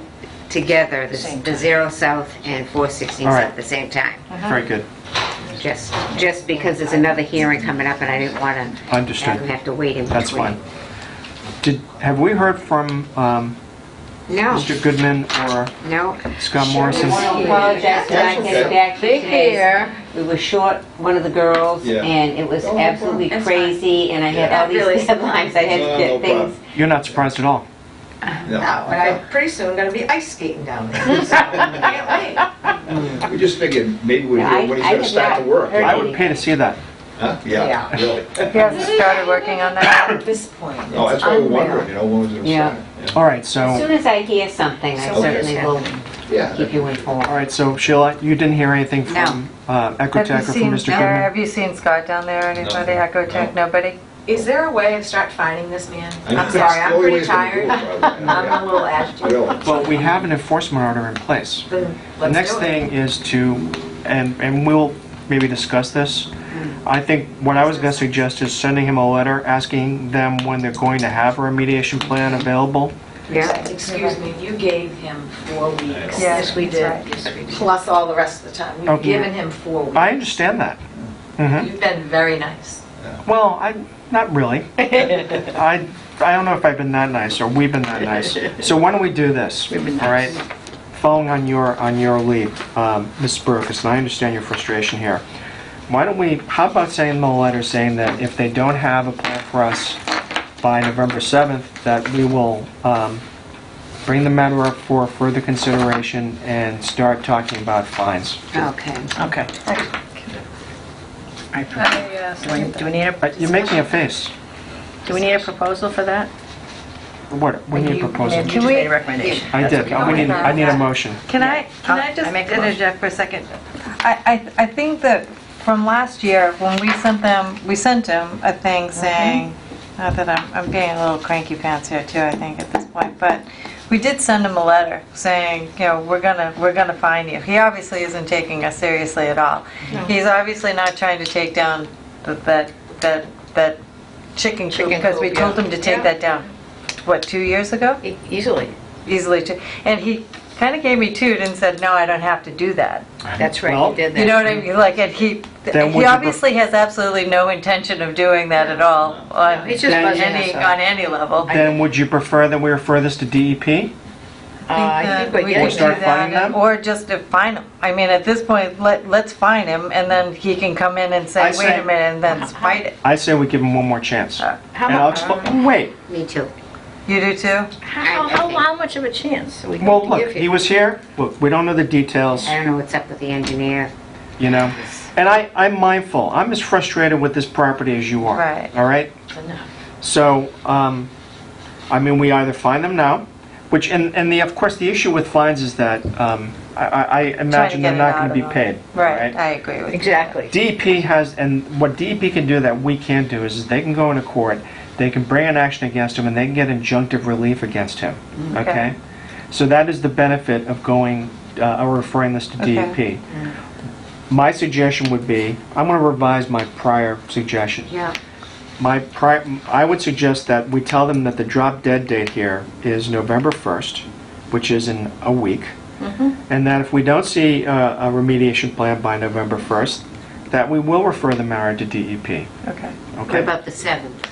together, the Same the time. Zero South and 416 All South at the same time. Very good. Just, just because there's another hearing coming up and I didn't wanna have Understood. them have to wait in between. That's fine. Did, have we heard from um, No, Mr. Goodman or no. Scott Morrison? I apologize for not getting back to you Big today. here. We were short one of the girls, Yeah. and it was absolutely crazy, and I had all these *laughs* deadlines, I had to No, no get things. problem. You're not surprised at all? No. and I'm pretty soon gonna be ice skating down there. So, *laughs* Can't wait. We just figured maybe we'd Yeah, hear when he's I gonna have start to not work. heard I would pay to see that. Huh? Yeah, Yeah. really. *laughs* He hasn't started working on that? At this point, it's Oh, that's what we were unreal. wondering, you know, when was it gonna Yeah. start? All right, As so, soon as I hear something, I So what is certainly will? Yeah. keep you informed. all right, so Sheila, you didn't hear anything No. from uh, Have EcoTec or from seen, Mr. Sarah, Goodman? have you seen Scott down there or anybody, EcoTec, nobody? Is there a way of start finding this man? I think I'm sorry, I'm pretty tired. go, probably. *laughs* I'm a little agitated. Really. Well, we have an enforcement order in place. Then The let's next do it. thing is to, and, and we'll maybe discuss this. I think what I was gonna suggest is sending him a letter asking them when they're going to have a remediation plan available. Yeah, Excuse me, you gave him four weeks. Yes, we that's did. right. Plus all the rest of the time. You've Okay. given him four weeks. I understand that. Mhm. You've been very nice. Well, I, not really. *laughs* I, I don't know if I've been that nice or we've been that nice. So why don't we do this? We've been All right? nice. Following on your, on your lead, um, Ms. Burkus, and I understand your frustration here. Why don't we, how about sending them a letter saying that if they don't have a plan for us by November 7th, that we will um, bring the matter up for further consideration and start talking about fines. Okay. Okay. I, uh, Do we- do we need Uh, a, You're making a face. do we need a proposal for that? What, we need a proposal. You just made a recommendation. I That's did, okay. I need, I need a motion. Can I, can I I'll- just I make a motion. interject for a second? I, I, I think that from last year, when we sent them, we sent him a thing saying, not that I'm, I'm getting a little cranky pants here too, I think, at this point, but we did send him a letter saying, you know, we're gonna, we're gonna find you. He obviously isn't taking us seriously at all. He's obviously not trying to take down th- that, that, that chicken coop, Chicken because we coop, told him to take Yeah. that down, what, two years ago? E- Easily. easily to, and he kind of gave me toot and said, no, I don't have to do that. That's right, Well, you did that. You know what I mean? Like, and he, Then would he you obviously has absolutely no intention of doing that at all on He's just Then- buzzing any, us up. on any level. Then would you prefer that we refer this to DEP? Uh, I think we're we getting could do start that, finding them? Or just to fine him. I mean, at this point, let, let's fine him, and then he can come in and I say, wait say- a minute, and then fight it. I say we give him one more chance. Uh, How And I'll much, expl- wait, Me too. You do too? how, how, how much of a chance are we well, going to look, give he you? was here, look, we don't know the details, I don't know what's up with the engineer. you know? And I, I'm mindful, I'm as frustrated with this property as you are. Right. All right? Enough. So, um, I mean, we either find them now, which, and, and the, of course, the issue with fines is that, um, I, I I imagine they're not gonna be paid. Right, I agree with you. Exactly. DEP has, and what DEP can do that we can't do is they can go into court, they can bring an action against him, and they can get injunctive relief against him, okay? Okay. So that is the benefit of going, uh, or referring this to Okay. DEP. My suggestion would be, I'm gonna revise my prior suggestion. Yeah. My pri, I would suggest that we tell them that the drop dead date here is November 1st, which is in a week. And that if we don't see uh, a remediation plan by November 1st, that we will refer the matter to DEP. Okay. Okay. What about the 7th?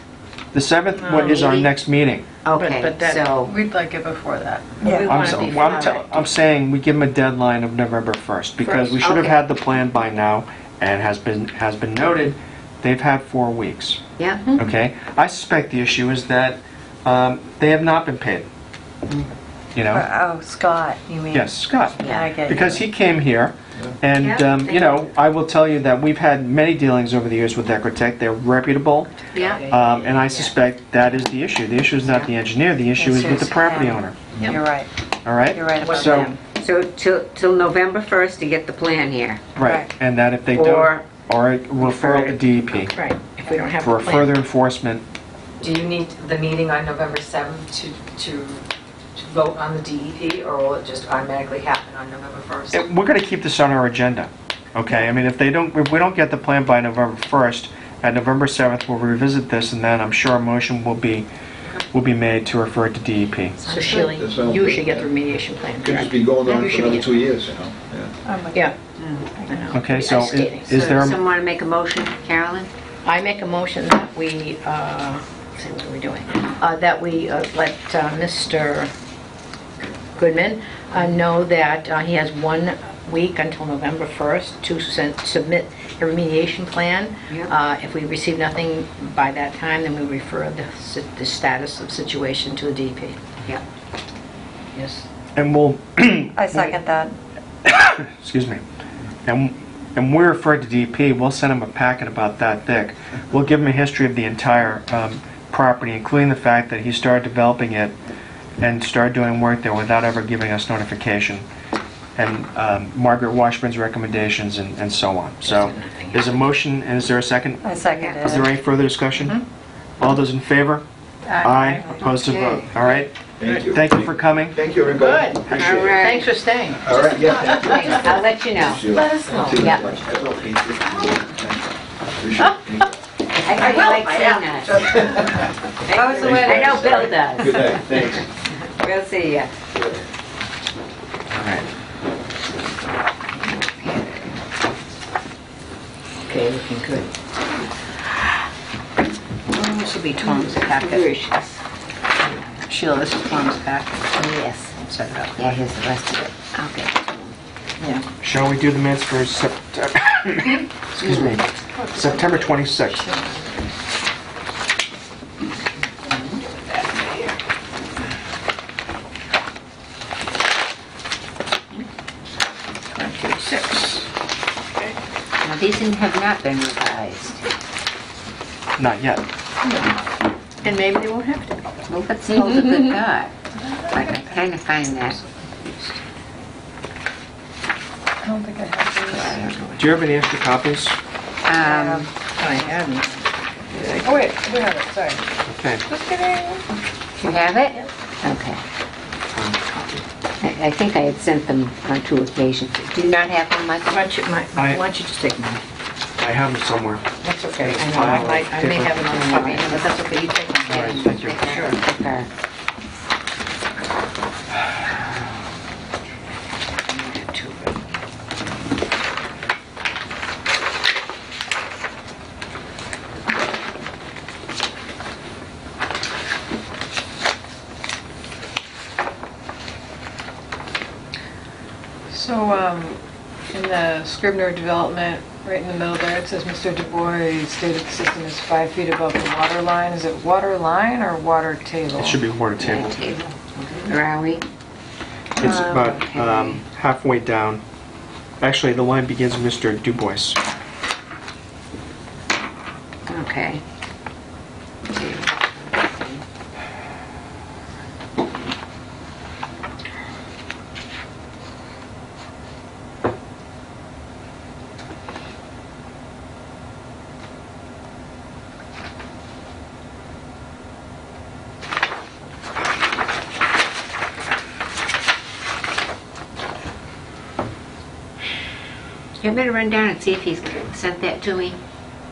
The 7th wa- is our next meeting. Okay, but that- so, We'd like it before that. We I'm, want so- to be well, I'm, tell- I'm saying we give them a deadline of November 1st because we First, should have okay. had the plan by now and has been, has been noted, they've had four weeks. yeah, mm-hmm. Okay? I suspect the issue is that um, they have not been paid. Mm. You know? Uh, oh, Scott, you mean? Yes, Scott. Yeah, I get you. Because he came here, and, Yeah, um, you know, I will tell you that we've had many dealings over the years with EcoTec. They're reputable, yeah. um, and I suspect that is the issue. The issue is not the engineer, the issue is with the property him. owner. You're right. All right? You're right about So, them. So till, till November 1st to get the plan here. right, Right. and that if they Or- don't, or referral to DEP Right, if we don't have for a a plan. further enforcement. Do you need the meeting on November 7th to, to to vote on the DEP, or will it just automatically happen on November 1st? Uh, We're going to keep this on our agenda, okay? I mean, if they don't, if we don't get the plan by November 1st, at November 7th, we'll revisit this, and then I'm sure a motion will be, will be made to refer it to E DEP. So Sheila, That sounds you good. should get the remediation plan. Could just correct? be going on You for should another two years, you know? Yeah. Oh, Yeah. I know. Okay, so ice skating. is is there, a- Someone want to make a motion, Carolyn? I make a motion that we, uh, let's see, what are we doing? Uh, That we uh, let uh, Mr. Goodman uh, know that uh, he has one week until November 1st to sen- submit a remediation plan. Yeah. Uh, If we receive nothing by that time, then we refer the si- the status of situation to the DP. Yeah. Yes. and we'll, *coughs* I second that. *coughs* excuse me, and, and we refer to DEP, we'll send them a packet about that thick. We'll give them a history of the entire um, property, including the fact that he started developing it and start doing work there without ever giving us notification, and um, Margaret Washburn's recommendations and and so on. So, there's a motion, and is there a second? I second Is there it. any further discussion? All those in favor? Aye. Opposed to vote? All right? Thank you. Thank you for coming. Thank you, everybody. Good. Appreciate it. Thanks for staying. All right, yeah. thank you. I'll let you know. Let us know. Yeah. Appreciate it. I know you like seeing us. How was the wedding? I know Bill does. Good night, thanks. We'll see ya. All right. Okay, looking good. Oh, This will be Tom's packet. Delicious. Sheila, this is Tom's packet. Yes. Set it up. Yeah, here's the rest of it. I'll get it to him. Yeah. Shall we do the minutes for September, *coughs* excuse me, mm-hmm. September 26th? These have not been revised. Not yet. And maybe they won't have to. Well, that seems a good thought. I'm trying to find that. I don't think I have Do you have any extra copies? Um, I hadn't. these. Oh, wait, we have it, sorry. Okay. Just kidding. you have it? Okay. I, I think I had sent them on two occasions. Do you not have them, Why don't you, my- I- why don't you just take mine? I have them somewhere. That's okay. I know, File I might, I may paper. have another copy, but that's okay, you take mine. All right, thank you. Sure. Okay. So, um, in the Scribner development, right in the middle there, it says Mr. Du Bois stated the system is five feet above the water line. Is it water line or water table? It should be water table. Table. Where are we? It's Um, about um, halfway down. Actually, the line begins with Mr. Du Bois. Okay. You better run down and see if he's sent that to me.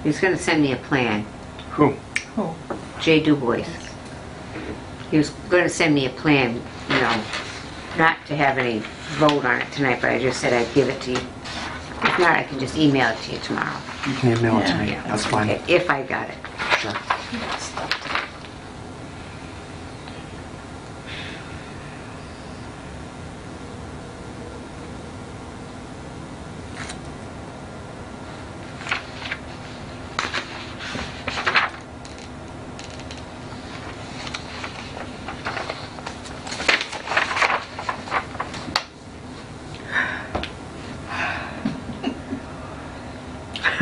He's gonna send me a plan. Who? Who? Jay Du Bois. He was gonna send me a plan, you know, not to have any vote on it tonight, but I just said I'd give it to you. If not, I can just email it to you tomorrow. You can email it to me. That's fine. Okay, If I got it. Sure.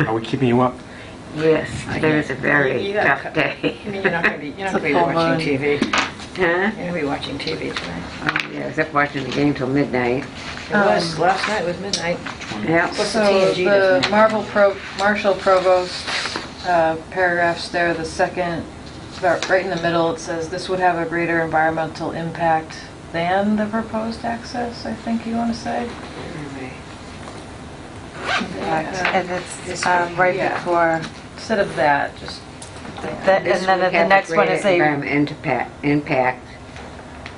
Are we keeping you up? Yes, today was a very You gotta tough day. I mean, you're not gonna be, you're *laughs* not gonna be watching moon. TV. Huh? You're gonna be watching TV tonight. Oh, yeah, I was up watching the game till midnight. It was, last night was midnight. Yeah. What's the So TNG the Marvel Pro, Marshall Provost uh, paragraphs there, the second, right in the middle, it says, "This would have a greater environmental impact than the proposed access," I think you want to say? And it's um, right Yeah. before, Instead of that, just, that- This and then would the have next one greater is a, Environmental impact- impact.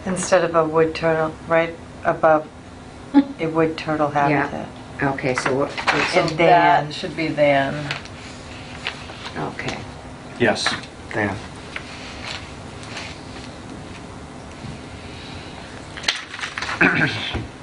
instead of a wood turtle, right above a wood turtle habitat. Okay, so what, so And that then- should be then. okay. Yes, Dan. *clears throat*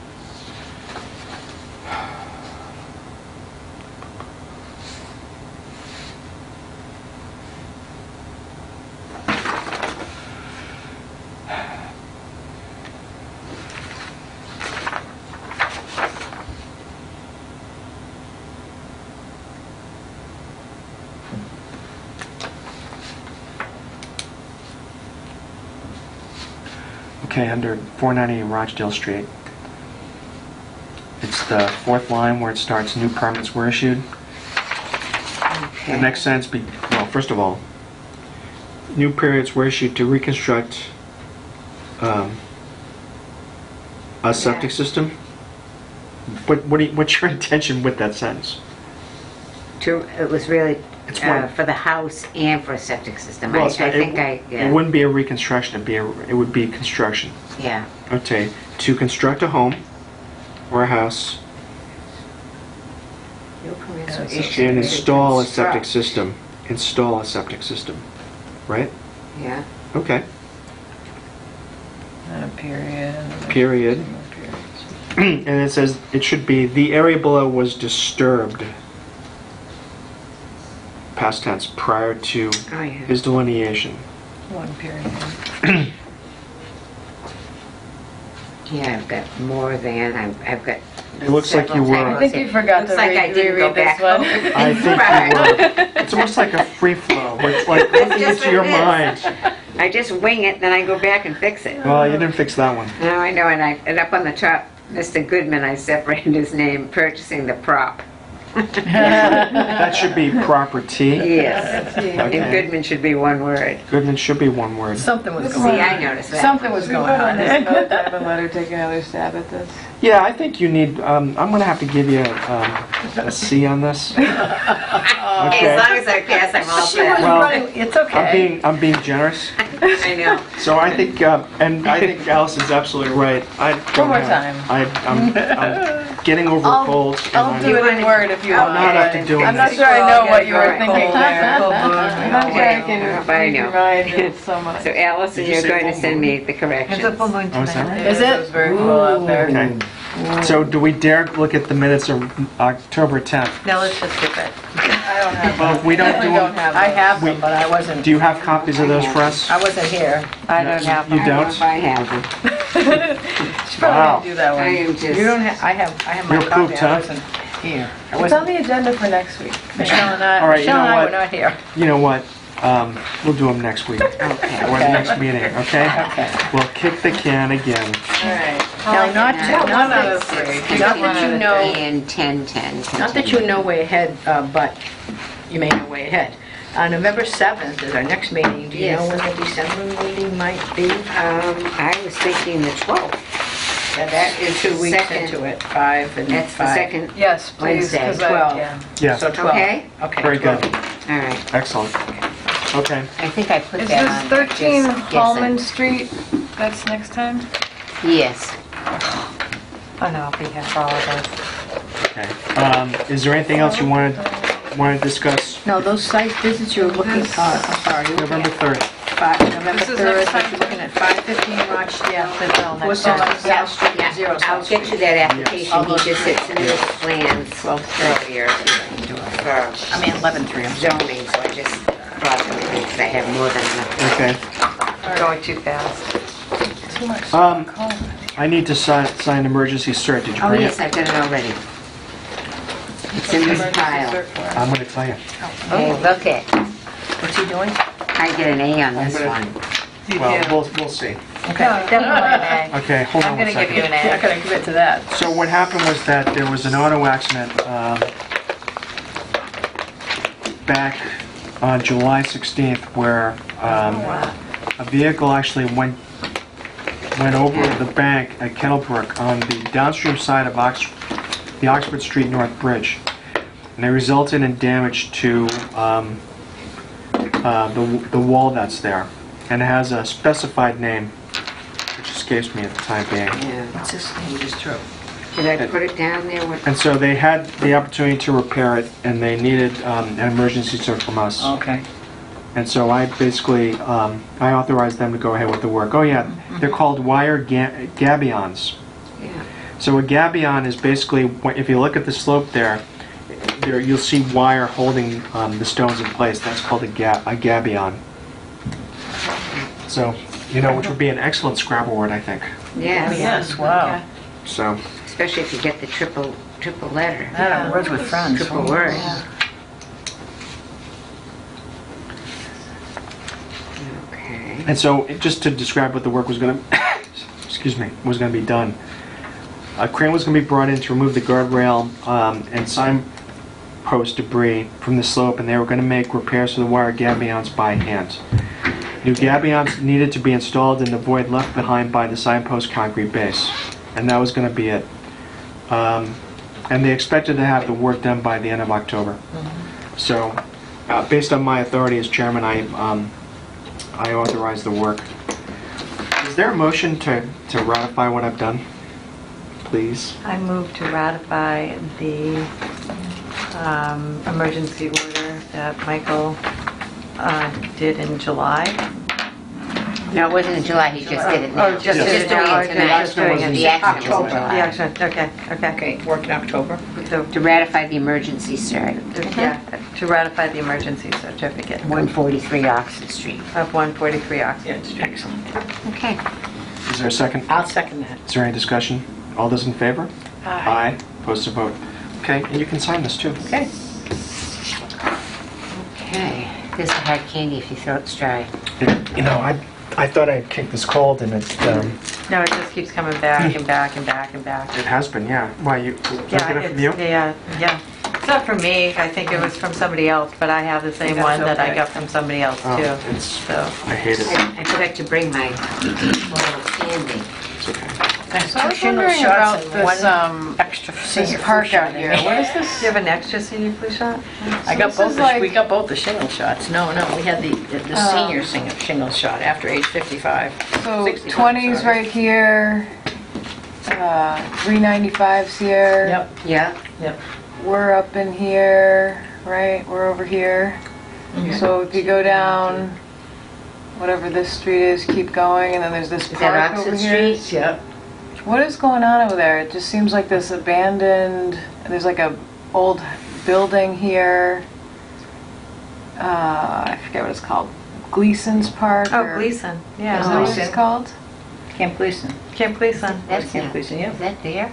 Okay, under 490 Rochdale Street. It's the fourth line where it starts, new permits were issued. The next sentence, be well, first of all, new permits were issued to reconstruct um, a septic system. What, what do you- what's your *laughs* intention with that sentence? To, it was really It's uh, one- for the house and for a septic system. I I Well, it's not- it- think I, It wouldn't be a reconstruction, it'd be, a- it would be construction. yeah. Okay, to construct a home or a house No permits and install a septic system. Install a septic system, right? Yeah. Okay, Uh, Period. period. *clears throat* And it says, it should be, the area below was disturbed, past tense, prior to Oh, yeah. his delineation. One period. *clears throat* Yeah, I've got more than, I've, I've got. It looks like you several were. typos I think you forgot Looks to like I re- didn't go reread this back one. over. I think you *laughs* were. It's almost like a free flow. It's like looking just into your what it mind. I just wing it, then I go back and fix it. Well, you didn't fix that one. No, I know, and I, and up on the top, Mr. Goodman, I separated his name, purchasing the prop. *laughs* That should be property. Yes. And Okay. Goodman should be one word. Goodman should be one word. Something was See, going on. I noticed that. Something was We going vote on on. this another time and let her take another stab at this. Yeah, I think you need, um, I'm gonna have to give you um, a C on this. Okay. *laughs* As long as I pass, I'm all She was set. Well, running, it's I'm okay. being, I'm being generous. *laughs* I know. So I think, uh, and I think *laughs* Allison's absolutely right. I don't more have- I, I'm, I'm getting over a I'll- cold. and I'll I'm- do it in Word if you I'm want. not up to doing I'm not this. sure I know what you were thinking there. I'm not sure I I can know. remind you so much. So Allison, Did you you're say going to send me the corrections. It's a full moon Oh, is that tonight. right? Is it? It was very cool out there. Okay. So do we dare look at the minutes of October 10th? No, let's just skip it. I don't have Well, we don't do I don't them. have I have them, but I wasn't, Do you have copies of those for us? I wasn't here. I don't have them. You them. don't? I have them. *laughs* She Wow. probably didn't do that I one. am just. You don't have, I have, I have my You're copy. pooped, I huh? wasn't here. I It's on wasn't, the agenda for next week. Michelle and I, All right, you Michelle and know I what? were not here. You know what? Um, We'll do them next week, *laughs* or the next meeting, okay? Okay. We'll kick the can again. All right. Now, not, I to- got not one out of that, three. not that you know, And 1010. not that you know way ahead, uh, but you may know way ahead. Uh, November 7th is our next meeting. Do you know Yes. when the December meeting might be? Um, I was thinking the 12th. That is two weeks Second. into it, five and That's the second. Yes, please, Wednesday, because I, 12. yeah. Yeah, So 12. Okay. Okay. very good. All right. Excellent. Okay. I think I put Is that this on. 13 Just guess it. Hallman Street? That's next time? Yes. Oh, no, I'll be here for all of those. Okay. Um, Is there anything else you wanted, wanted to discuss? No, those site visits you're looking, This- uh, I'm sorry, you're looking November at 3rd. five, November This is 3rd, next what time. you're looking at 515 Rochdale. Yeah, that's all Four next. South Street, Yeah, zero I'll South get you Street. that application. I'll He look just through sits in his plans Twelve earlier for I mean, 11-3, I'm zoning, so I just brought because I have more than enough. Okay. Going too fast. Too much. Um, I need to sign, sign emergency cert. Did you Oh, bring yes, it? I've got it already. It's in this pile. I'm gonna tell you. Oh, okay. What's he doing? I get an A on this gonna- one. Well, we'll, we'll see. Okay. Definitely an A. Okay, hold on I'm one gonna give you second. an I'm not A. *laughs* gonna commit to that. So what happened was that there was an auto accident um, back on July 16th where um, a vehicle actually went went over the bank at Kettlebrook on the downstream side of Ox the Oxford Street North Bridge. And it resulted in damage to um, uh, the, the wall that's there. And it has a specified name, which escapes me at the time being. Yeah. His name? Just true. Did I put it down there? What- And so they had the opportunity to repair it, and they needed um, an emergency cert from us. Okay. And so I basically, um, I authorized them to go ahead with the work. Oh yeah, they're called wire ga- gabions. Yeah. So a gabion is basically, wh- if you look at the slope there, there you'll see wire holding um, the stones in place. That's called a, ga- a gabion. So, you know, which would be an excellent Scrabble word, I think. Yes, Yes, wow. So, especially if you get the triple, triple letter. Yeah, words with friends. Triple word. Okay. And so, it- just to describe what the work was going *coughs* to, excuse me, was going to be done. A crane was going to be brought in to remove the guardrail um, and signpost debris from the slope, and they were going to make repairs to the wire gabions by hand. New gabions needed to be installed in the void left behind by the signpost concrete base, and that was going to be it. Um, and they expected to have the work done by the end of October. So, uh, based on my authority as chairman, I um, I authorize the work. Is there a motion to, to ratify what I've done? Please. I move to ratify the um, emergency order that Michael uh, did in July. No, it wasn't in July, he just did it now. Oh, just did it doing now, it okay, tonight. just doing it. The accident was in October. The July. action, okay, okay. Okay, work in October. So, To ratify the emergency cert, yeah, to ratify the emergency certificate 143 Oxford Street. of 143 Oxford Street. Excellent. Okay. Is Is there a second? I'll second that. Is there any discussion? All those in favor? Aye. Opposed to vote. Okay, and you can sign this too. Okay. Okay, this is hard candy if you your throat's dry. You know, I, I thought I'd kick this cold and it's, um, No, it just keeps coming back and *laughs* back and back and back. it has been, yeah. Why, you, did I Yeah, get it from it's, you? yeah, yeah. It's not from me, I think it was from somebody else, but I have the same That's one that I got from somebody else Oh, too. it's, So, I hate it. I I forgot to bring my *coughs* little candy. It's okay. So I was Shingle wondering shots about and this, one um, Extra this senior park flu out shot. here. What is this? do you have an extra senior flu shot? I got this both, is the- like- we got both the shingle shots. No, no, we had the, the Oh. senior sing- shingle shot after age 55. So 61, 20's sorry. right here, uh, 395's here. Yep, Yeah, yep. We're up in here, right? We're over here. Mm-hmm. So if you go down, whatever this street is, keep going, and then there's this is that park over Oxford here. Street? Yep. What is going on over there? It just seems like this abandoned, there's like a old building here. Uh, I forget what it's called. Gleason's Park? Oh, or- Gleason, Is that yeah. what it's called? Camp Gleason. Camp Gleason. That's Camp not, Gleason, yeah. is that there?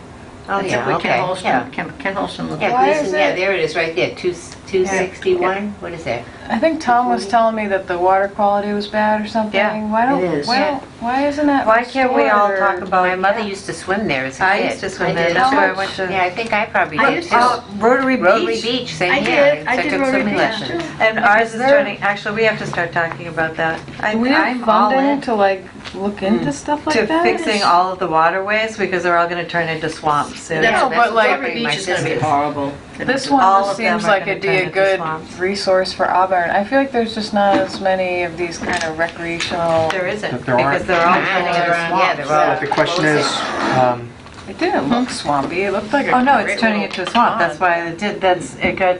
Oh, That's yeah, up with Ken okay, Holston. yeah. Ken Ken Holston was Yeah, Why Gleason, is yeah, it- there it is, right there, two 261, what is that? I think Tom was telling me that the water quality was bad or something. Yeah, Why don't, it is. why don't, why isn't that Why can't we all restored talk or- about? My mother used to swim there as a kid. I used to swim I there, did. that's where I went to. Yeah, I think I probably I did used too. to- Oh, Rotary Rotary Beach. Beach, same I here. did. I took did him Rotary swimming Beach, lessons. too. And ours is there- turning, actually, we have to start talking about that. I- Do we have I'm all in. funding to like look hmm. into stuff like To that? fixing all of the waterways because they're all gonna turn into swamps soon. That's, No, that's, but like- Rotary Beach is gonna be horrible. This one All just of them seems are like gonna it'd be turn a into good swamps. resource for Auburn. I feel like there's just not as many of these kind of recreational. There isn't, There aren't. because they're all Yeah, turning into they're- swamps. yeah, they're all- But the question is, um, It didn't look hmm? swampy. It looked like oh, a Oh, no, great it's turning little into a swamp, that's pond. why it did, that's, it got,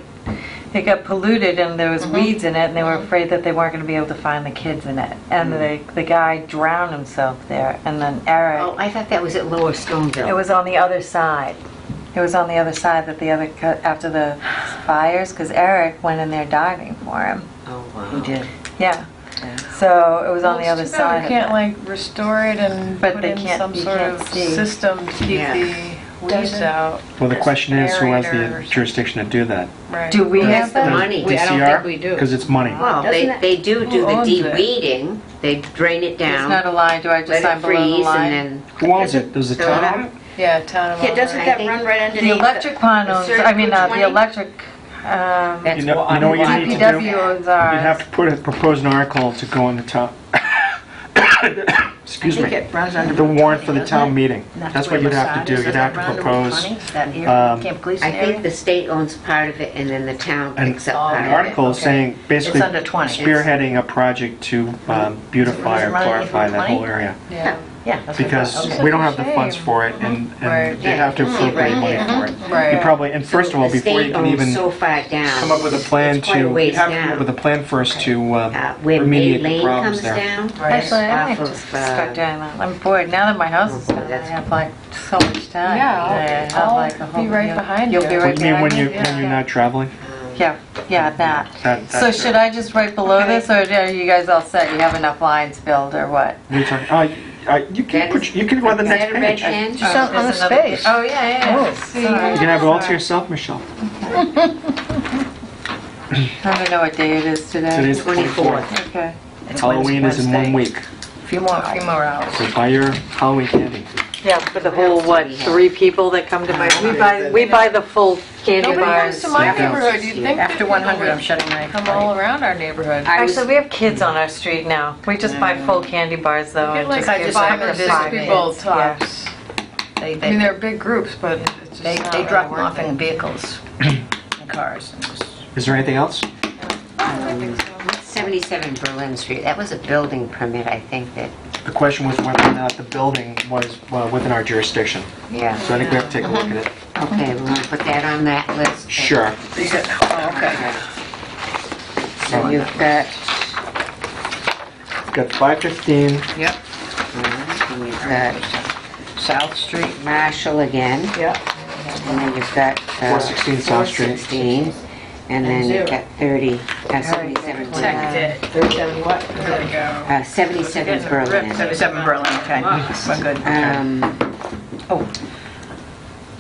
it got polluted and there was mm-hmm. weeds in it and they were afraid that they weren't gonna be able to find the kids in it. And mm. the, the guy drowned himself there and then Eric, Oh, I thought that was at Lower Stoneville. it was on the other side. It was on the other side that the other, cut after the fires, because Eric went in there diving for him. Oh, wow. Who did? Yeah. So it was on the other too bad side We of can't it. like restore it and But put they in can't- some sort can't of see. system to keep Yeah. the weeds out. well, the question is, who has the jurisdiction to do that? Right. Do we have the money? We- I don't think we do. Because it's money. Well, Doesn't they, it- they do do the de-weeding, they drain it down. It's not a line, do I just let sign it below the line? and then... Who owns it? Does the it town up. own it? Yeah, town of Yeah, Auburn. doesn't I that run right underneath? The electric pond owns, I mean, uh, the electric, um, That's You know, you know what you need to DPW do? owns You'd have ours. to put a, propose an article to go on the town, *coughs* excuse I think me, it runs under the Route warrant for the town meeting. That's what you'd have to do. You'd have to run under Route propose 20? That area, um, Camp Gleason I think area? the state owns part of it, and then the town an picks up part an of it. article okay. saying, basically It's under 20. spearheading a project to um, beautify or Is it running clarify from that 20? whole area. Yeah. Yeah. that's what I Because. Okay. we don't have the funds for it and, Right. and they have to appropriate right money there. for it. Right. You probably, and first of all, before you state can owns even so far down. come up with a plan It's quite a to, you ways have to come up down. with a plan first to Uh, um, Where May remediate the Lane problems comes there. down. Actually, I off might of, just uh, start doing that. I'm bored, now that my house is done, I that's- have like so much time. Yeah, I'll- I have I'll like a be whole- right yeah. behind You'll you. be right What do you mean behind when you, me? when you're not traveling? Yeah, yeah, that. That- So that's should. I just write below this, or are you guys all set? You have enough lines filled, or what? What are you talking, uh, uh, you can That put, is- you can go on the next that a red page. You pen? Just on- on the There's another- space. Oh, yeah, yeah. Oh. See, can have it all to yourself, Michelle. *laughs* I don't know what day it is today. Today's 24th. Okay. It's Halloween is in one Wednesday. week, Few more, few more hours. so buy your Halloween candy. Yeah, for the whole, what, three people that come to my, we buy, we buy the full candy Nobody bars. comes to my Yeah. neighborhood. You'd think that After people 100, I'm would shutting my. Come all around our neighborhood. I was- Actually, we have kids on our street now. We just buy full candy bars though. Get and like just I just five come or to six visit people kids, yeah. tops. They, I mean, they, they're big groups, but it's just they, not they really drop them worth off it. in vehicles and cars and just. Is there anything else? 77 Berlin Street, that was a building permit, I think, that, The question was whether or not the building was well, within our jurisdiction. yeah. So I think we have to take a look at it. Okay, we're gonna put that on that list. Sure. These oh, okay. So you've got, We've got 515, Yep. and you've got South Street. Marshall again, Yep. and then you've got... uh, 416 South Street. 416, and then And you've got 30, Uh, 77 Checked Berlin. it. 37 what? There we go. Uh, 77 Berlin. 77 Berlin, okay. We're good. Um, Oh.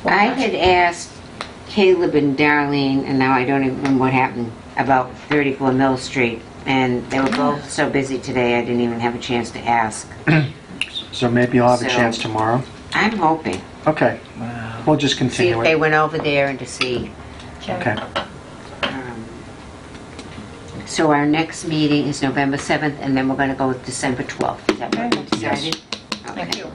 I had asked Caleb and Darlene, and now I don't even remember what happened, about 34 Mill Street, and they were both so busy today, I didn't even have a chance to ask. *clears throat* So maybe you'll have a So- chance tomorrow? I'm hoping. Okay, we'll just See continue if they it. went over there and to see. Okay, um, So our next meeting is November 7th, and then we're going to go with December 12th. Is that what we decided? Thank Okay. you.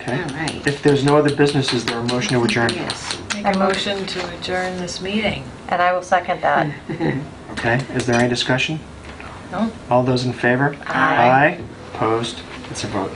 okay. All right. If there's no other business, is there a motion to adjourn? Yes. Make a motion to adjourn this meeting. And I will second that. *laughs* Okay, is there any discussion? No. All those in favor? Aye. Aye, opposed? It's a vote.